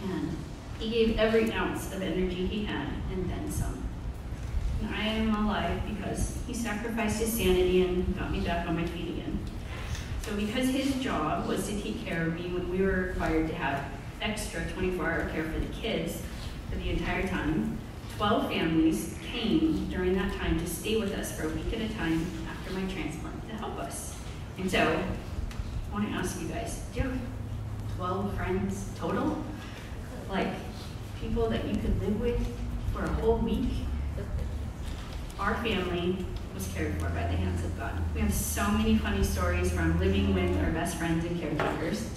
And he gave every ounce of energy he had and then some. And I am alive because he sacrificed his sanity and got me back on my feet again. So because his job was to take care of me when we were required to have extra 24-hour care for the kids for the entire time, 12 families came during that time to stay with us for a week at a time after my transplant to help us. And so want to ask you guys, do you have 12 friends total? Like people that you could live with for a whole week? Our family was cared for by the hands of God. We have so many funny stories from living with our best friends and caretakers.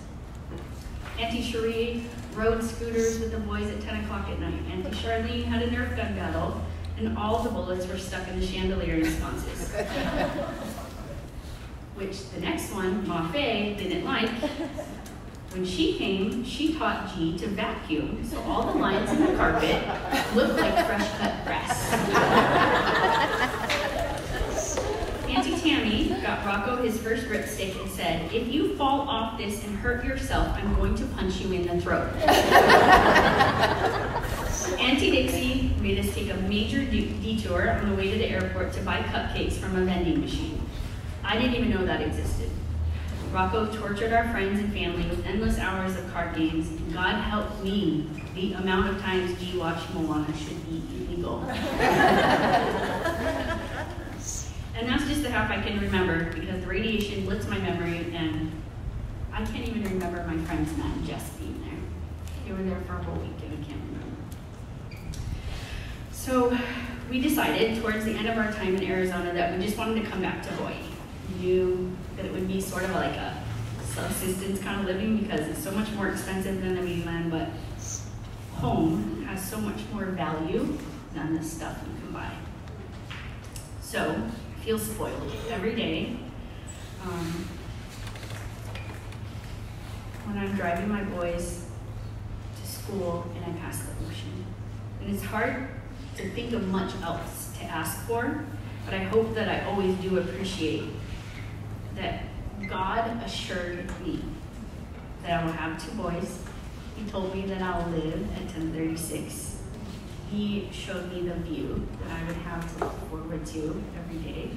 Auntie Cherie rode scooters with the boys at 10 o'clock at night. Auntie Charlene had a Nerf gun battle, and all the bullets were stuck in the chandelier in sconces. [LAUGHS] Which the next one, Ma Fei, didn't like. When she came, she taught G to vacuum, so all the lines in the carpet looked like fresh cut grass. Auntie Tammy got Rocco his first ripstick and said, if you fall off this and hurt yourself, I'm going to punch you in the throat. Auntie Dixie made us take a major detour on the way to the airport to buy cupcakes from a vending machine. I didn't even know that existed. Rocco tortured our friends and family with endless hours of card games, and God help me, the amount of times G watched Moana should be illegal. [LAUGHS] and that's just the half I can remember because the radiation blitzed my memory, and I can't even remember my friends Matt and Jess being there. They were there for a whole week, and I can't remember. So we decided towards the end of our time in Arizona that we just wanted to come back to Hawaii. Knew that it would be sort of like a subsistence kind of living because it's so much more expensive than the mainland, but home has so much more value than the stuff you can buy. So I feel spoiled every day. Um, when I'm driving my boys to school and I pass the ocean. And it's hard to think of much else to ask for, but I hope that I always do appreciate that God assured me that I will have two boys. He told me that I'll live at 1036. He showed me the view that I would have to look forward to every day.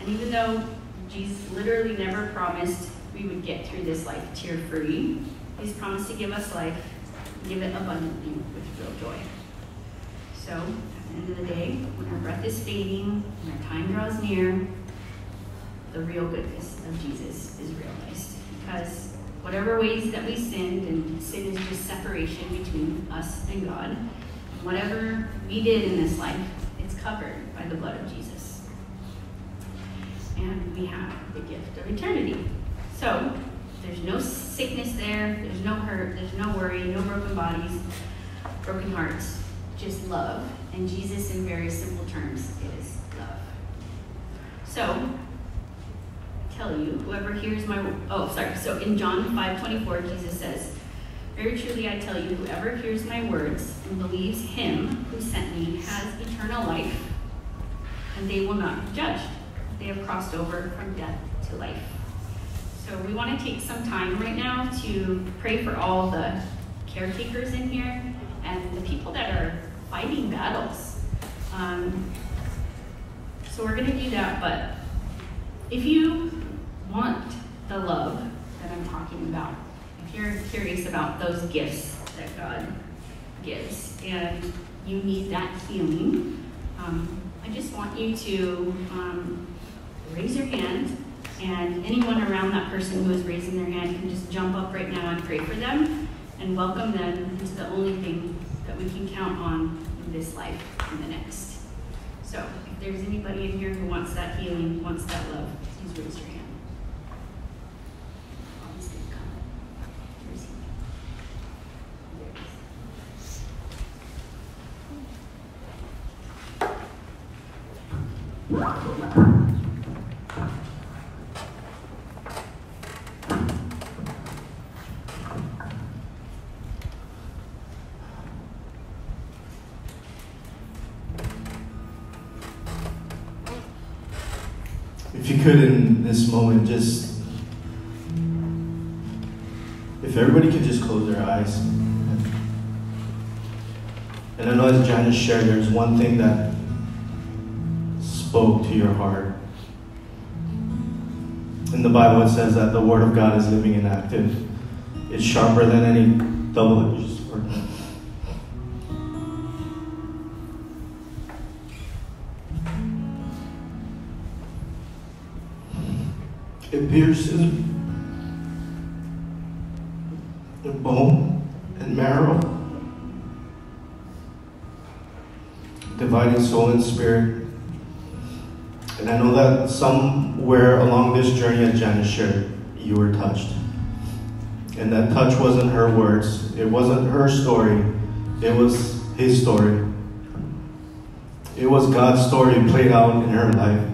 And even though Jesus literally never promised we would get through this life tear-free, he's promised to give us life, give it abundantly with real joy. So, at the end of the day, when our breath is fading, when our time draws near, the real goodness of Jesus is realized. Because whatever ways that we sinned, and sin is just separation between us and God, whatever we did in this life, it's covered by the blood of Jesus. And we have the gift of eternity. So, there's no sickness there, there's no hurt, there's no worry, no broken bodies, broken hearts, just love. And Jesus, in very simple terms, is love. So, tell you, whoever hears my, oh, sorry. So in John 5 24, Jesus says, Very truly I tell you, whoever hears my words and believes him who sent me has eternal life, and they will not be judged. They have crossed over from death to life. So we want to take some time right now to pray for all the caretakers in here and the people that are fighting battles. Um, so we're going to do that, but if you want the love that I'm talking about, if you're curious about those gifts that God gives and you need that healing, um, I just want you to um, raise your hand, and anyone around that person who is raising their hand can just jump up right now and pray for them and welcome them into the only thing that we can count on in this life and the next. So, if there's anybody in here who wants that healing, wants that love, please raise your hand. If you could, in this moment, just if everybody could just close their eyes. And I know as Janice shared, there's one thing that spoke to your heart. In the Bible, it says that the Word of God is living and active. It's sharper than any double edged sword. It pierces the bone and marrow, dividing soul and spirit. Somewhere along this journey, as Janice shared, you were touched. And that touch wasn't her words, it wasn't her story, it was his story. It was God's story played out in her life.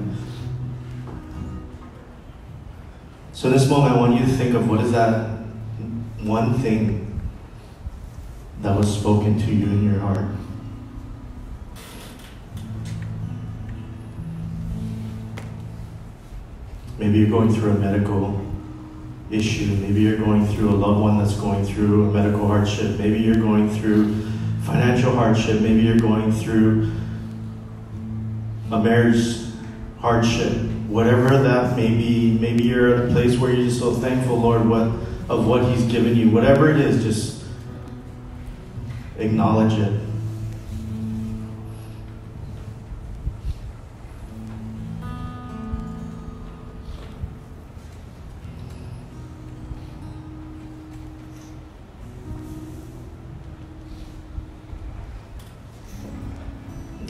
So, in this moment, I want you to think of what is that one thing that was spoken to you in your heart. Maybe you're going through a medical issue. Maybe you're going through a loved one that's going through a medical hardship. Maybe you're going through financial hardship. Maybe you're going through a marriage hardship. Whatever that may be, maybe you're at a place where you're just so thankful, Lord, what of what He's given you. Whatever it is, just acknowledge it.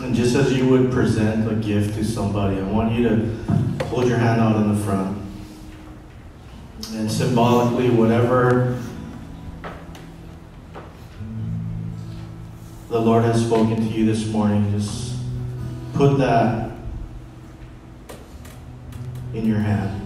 And just as you would present a gift to somebody, I want you to hold your hand out in the front. And symbolically, whatever the Lord has spoken to you this morning, just put that in your hand.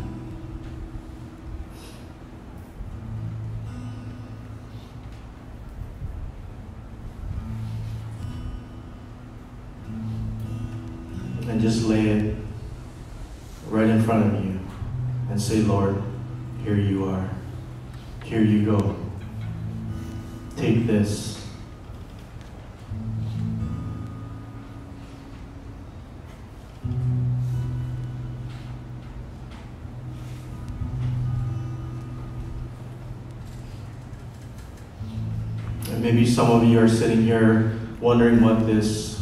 Are sitting here wondering what this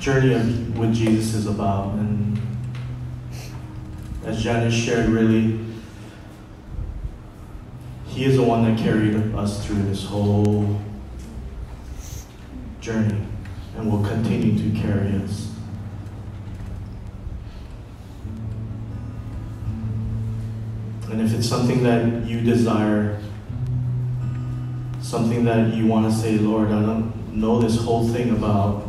journey of, with Jesus is about. And as Janice shared, really, He is the one that carried us through this whole journey and will continue to carry us. And if it's something that you desire, something that you want to say, Lord, I don't know this whole thing about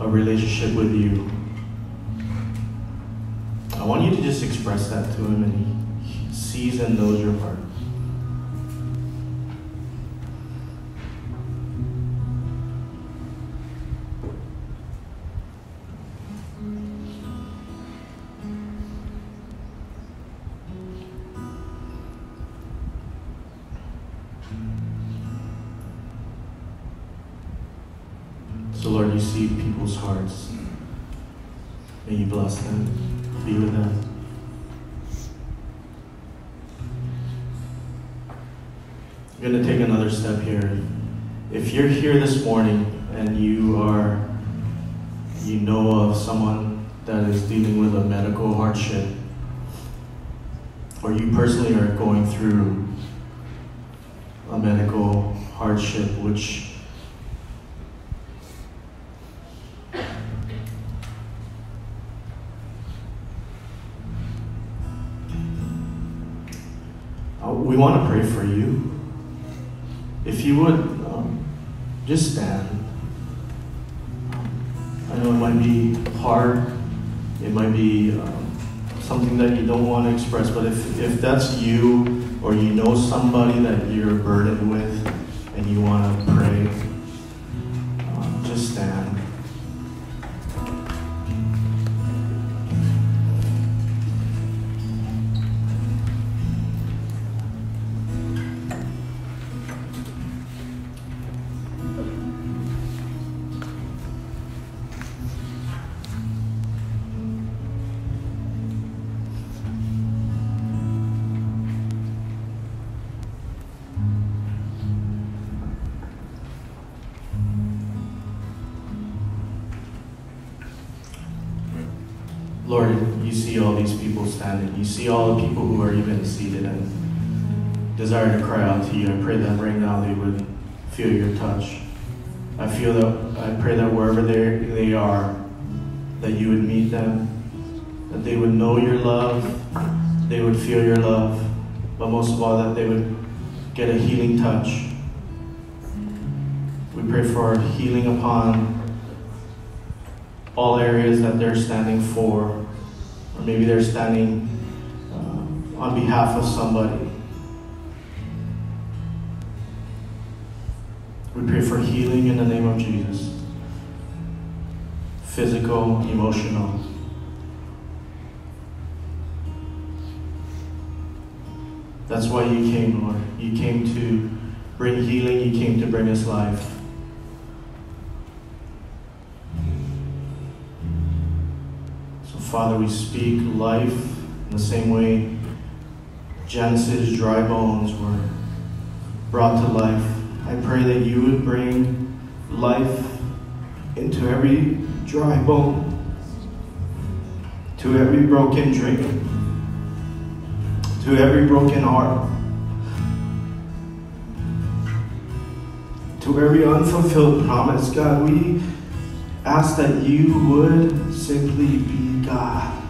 a relationship with you. I want you to just express that to him and he sees and knows your heart. May you bless them, be with them. I'm going to take another step here. If you're here this morning and you are, you know of someone that is dealing with a medical hardship, or you personally are going through a medical hardship, which want to pray for you. If you would, um, just stand. I know it might be hard, it might be um, something that you don't want to express, but if, if that's you or you know somebody that you're burdened with and you want to standing. You see all the people who are even seated and desire to cry out to you. I pray that right now they would feel your touch. I feel that I pray that wherever they they are, that you would meet them, that they would know your love, they would feel your love, but most of all that they would get a healing touch. We pray for healing upon all areas that they're standing for, or maybe they're standing uh, on behalf of somebody. We pray for healing in the name of Jesus physical, emotional. That's why you came, Lord. You came to bring healing, you came to bring us life. Father, we speak life in the same way Genesis' dry bones were brought to life. I pray that you would bring life into every dry bone, to every broken dream, to every broken heart, to every unfulfilled promise. God, we ask that you would simply be God.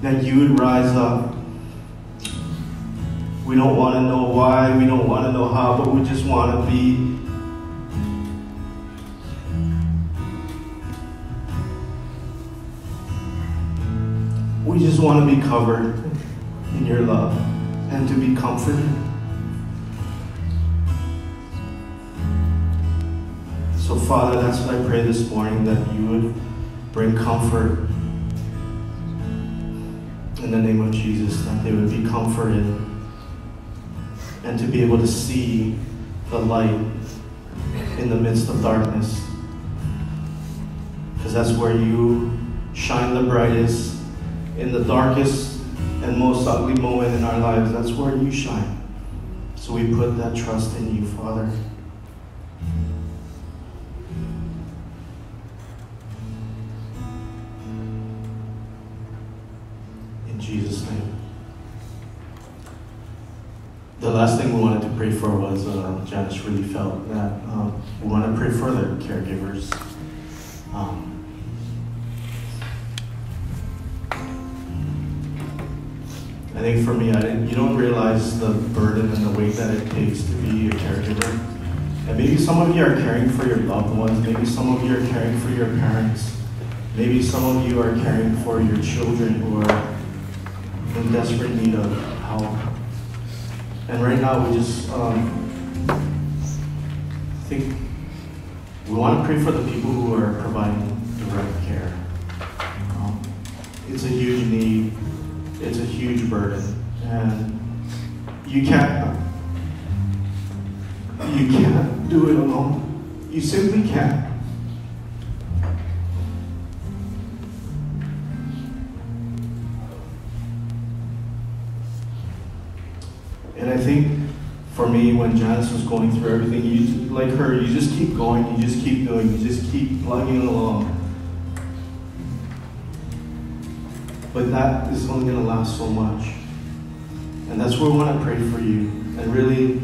That you would rise up. We don't want to know why, we don't want to know how, but we just want to be We just want to be covered in your love and to be comforted. So, Father, that's what I pray this morning that you would bring comfort in the name of Jesus, that they would be comforted and to be able to see the light in the midst of darkness. Because that's where you shine the brightest in the darkest and most ugly moment in our lives, that's where you shine. So we put that trust in you, Father. Last thing we wanted to pray for was uh, Janice really felt that um, we want to pray for the caregivers. Um, I think for me, I didn't, you don't realize the burden and the weight that it takes to be a caregiver. And maybe some of you are caring for your loved ones. Maybe some of you are caring for your parents. Maybe some of you are caring for your children who are in desperate need of help. And right now, we just um, think we want to pray for the people who are providing direct care. Um, it's a huge need it's a huge burden. And you can't you can't do it alone. You simply can't. Me, when Janice was going through everything, you like her, you just keep going, you just keep doing, you just keep plugging along. But that is only going to last so much. And that's where we want to pray for you. And really,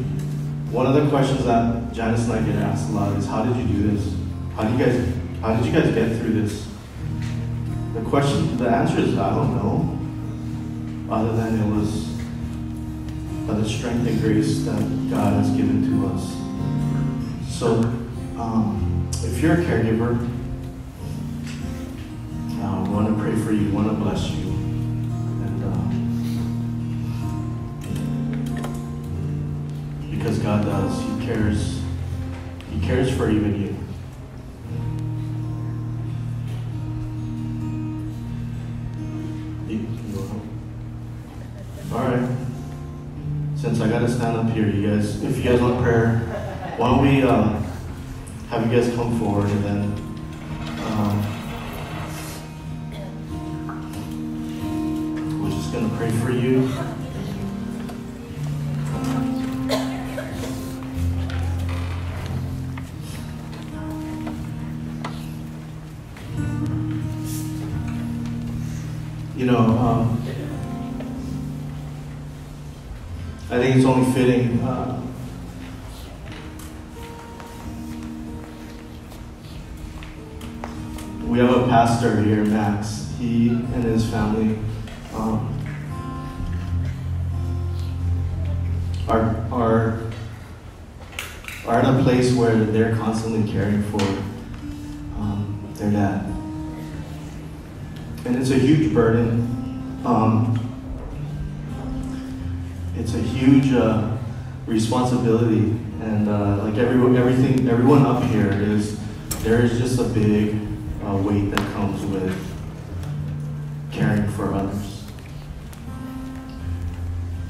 one of the questions that Janice and I get asked a lot is, how did you do this? How did you guys, how did you guys get through this? The question, the answer is, I don't know. Other than it was the strength and grace that God has given to us. So, um, if you're a caregiver, uh, want to pray for you. Want to bless you. And uh, because God does, He cares. He cares for even you. All right since I got to stand up here, you guys, if you guys want prayer, why don't we um, have you guys come forward and then. Um, we're just going to pray for you. You know, um, think it's only fitting. Uh, we have a pastor here, Max. He and his family um, are, are, are in a place where they're constantly caring for um, their dad. And it's a huge burden. Um, it's a huge uh, responsibility. And uh, like everyone, everything, everyone up here is, there is just a big uh, weight that comes with caring for others.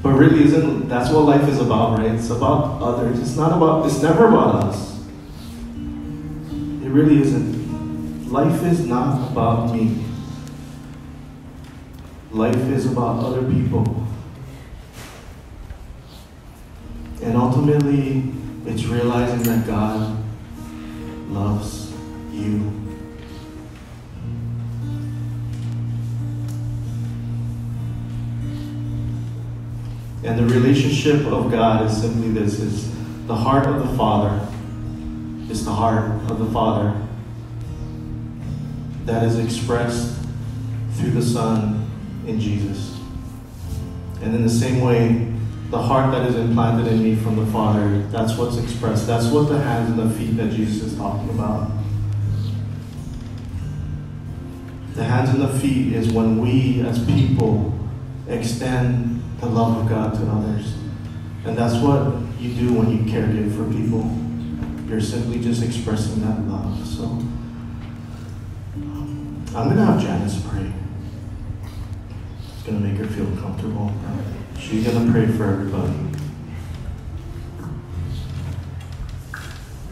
But really, isn't that's what life is about, right? It's about others. It's not about. It's never about us. It really isn't. Life is not about me. Life is about other people. And ultimately, it's realizing that God loves you. And the relationship of God is simply this is the heart of the Father is the heart of the Father that is expressed through the Son in Jesus. And in the same way, the heart that is implanted in me from the Father, that's what's expressed. That's what the hands and the feet that Jesus is talking about. The hands and the feet is when we as people extend the love of God to others. And that's what you do when you care give for people. You're simply just expressing that love. So I'm going to have Janice pray. It's going to make her feel comfortable. She's going to pray for everybody.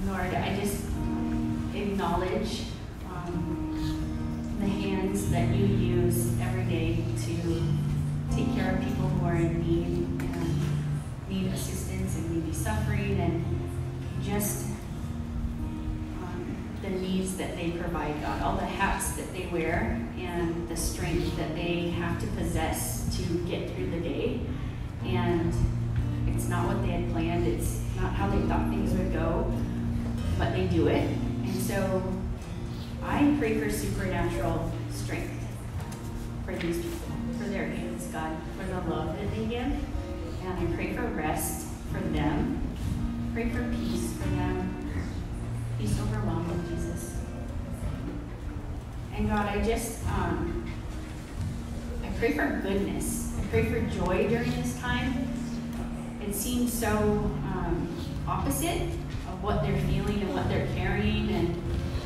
Lord, I just acknowledge um, the hands that you use every day to take care of people who are in need and need assistance and maybe suffering and just um, the needs that they provide, God, all the hats that they wear and the strength that they have to possess to get through the day. And it's not what they had planned, it's not how they thought things would go, but they do it. And so I pray for supernatural strength for these people, for their hands, God, for the love that they give. And I pray for rest for them. Pray for peace for them. Peace overwhelming, Jesus. And God, I just, um, pray for goodness. Pray for joy during this time. It seems so um, opposite of what they're feeling and what they're carrying and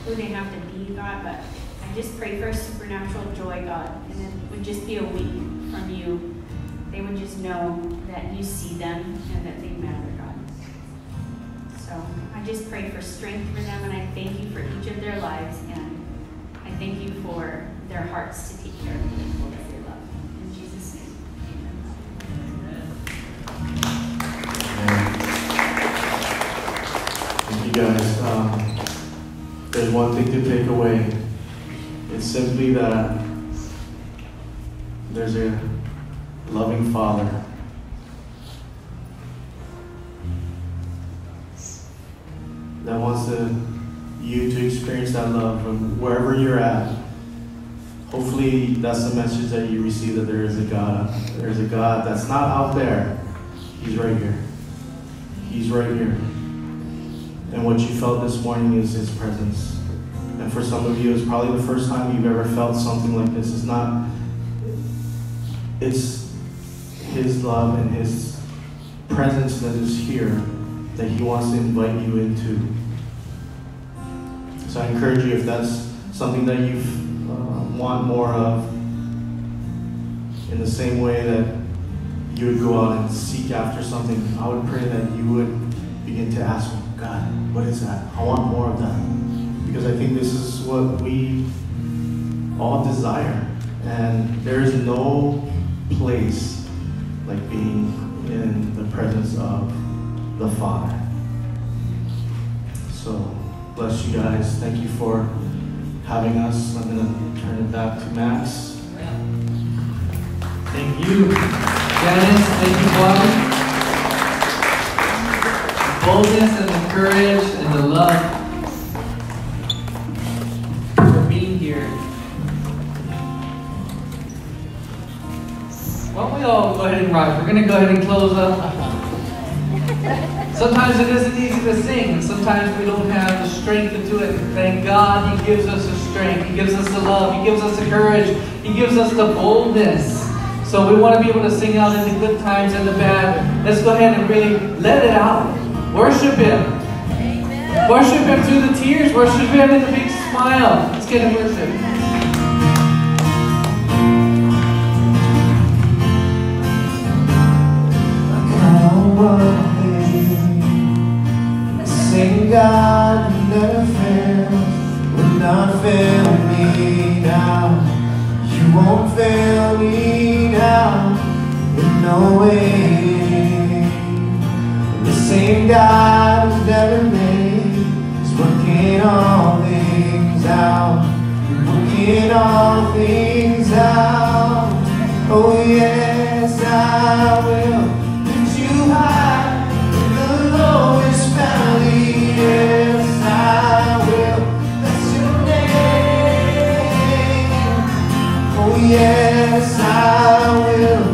who they have to be, God. But I just pray for a supernatural joy, God, and it would just be a week from you. They would just know that you see them and that they matter, God. So I just pray for strength for them, and I thank you for each of their lives, and I thank you for their hearts to take care of the you guys. Um, there's one thing to take away. It's simply that there's a loving Father. That wants to, you to experience that love from wherever you're at. Hopefully, that's the message that you receive that there is a God. There's a God that's not out there. He's right here. He's right here. And what you felt this morning is His presence. And for some of you, it's probably the first time you've ever felt something like this. It's not, it's His love and His presence that is here that He wants to invite you into. So I encourage you, if that's something that you uh, want more of, in the same way that you would go out and seek after something, I would pray that you would begin to ask God, what is that? I want more of that. Because I think this is what we all desire. And there is no place like being in the presence of the Father. So, bless you guys. Thank you for having us. I'm going to turn it back to Max. Thank you. Janice, thank you, Bobby. Boldness and the courage and the love for being here. Why don't we all go ahead and rise? We're going to go ahead and close up. Sometimes it isn't easy to sing, and sometimes we don't have the strength to do it. Thank God He gives us the strength, He gives us the love, He gives us the courage, He gives us the boldness. So we want to be able to sing out in the good times and the bad. Let's go ahead and really let it out. Worship Him. Worship Him through the tears. Worship Him in the big smile. Let's get in worship. Sing God never fails, will not fail me now. You won't fail me now, in no way. Same God who's never made is working all things out, working all things out. Oh yes, I will lift you high the lowest valley. Yes, I will your name. Oh yes, I will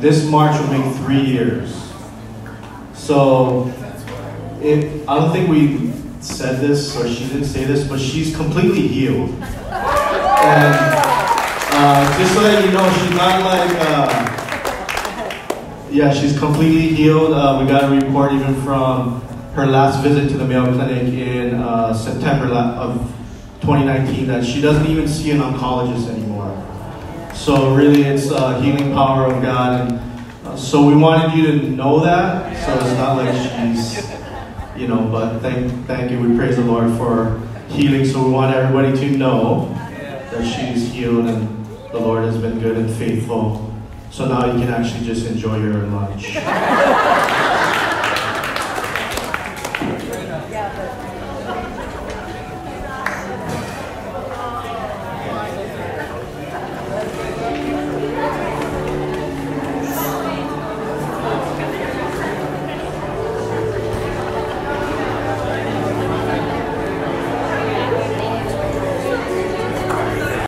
this March will make three years. So it, I don't think we said this or she didn't say this, but she's completely healed. And uh, just so that you know, she's not like. Uh, yeah, she's completely healed. Uh, we got a report even from her last visit to the Mayo Clinic in uh, September of 2019 that she doesn't even see an oncologist anymore. So really, it's uh, healing power of God, and uh, so we wanted you to know that. So it's not like she's, you know. But thank, thank you. We praise the Lord for healing. So we want everybody to know that she's healed, and the Lord has been good and faithful. So now you can actually just enjoy your lunch. [LAUGHS]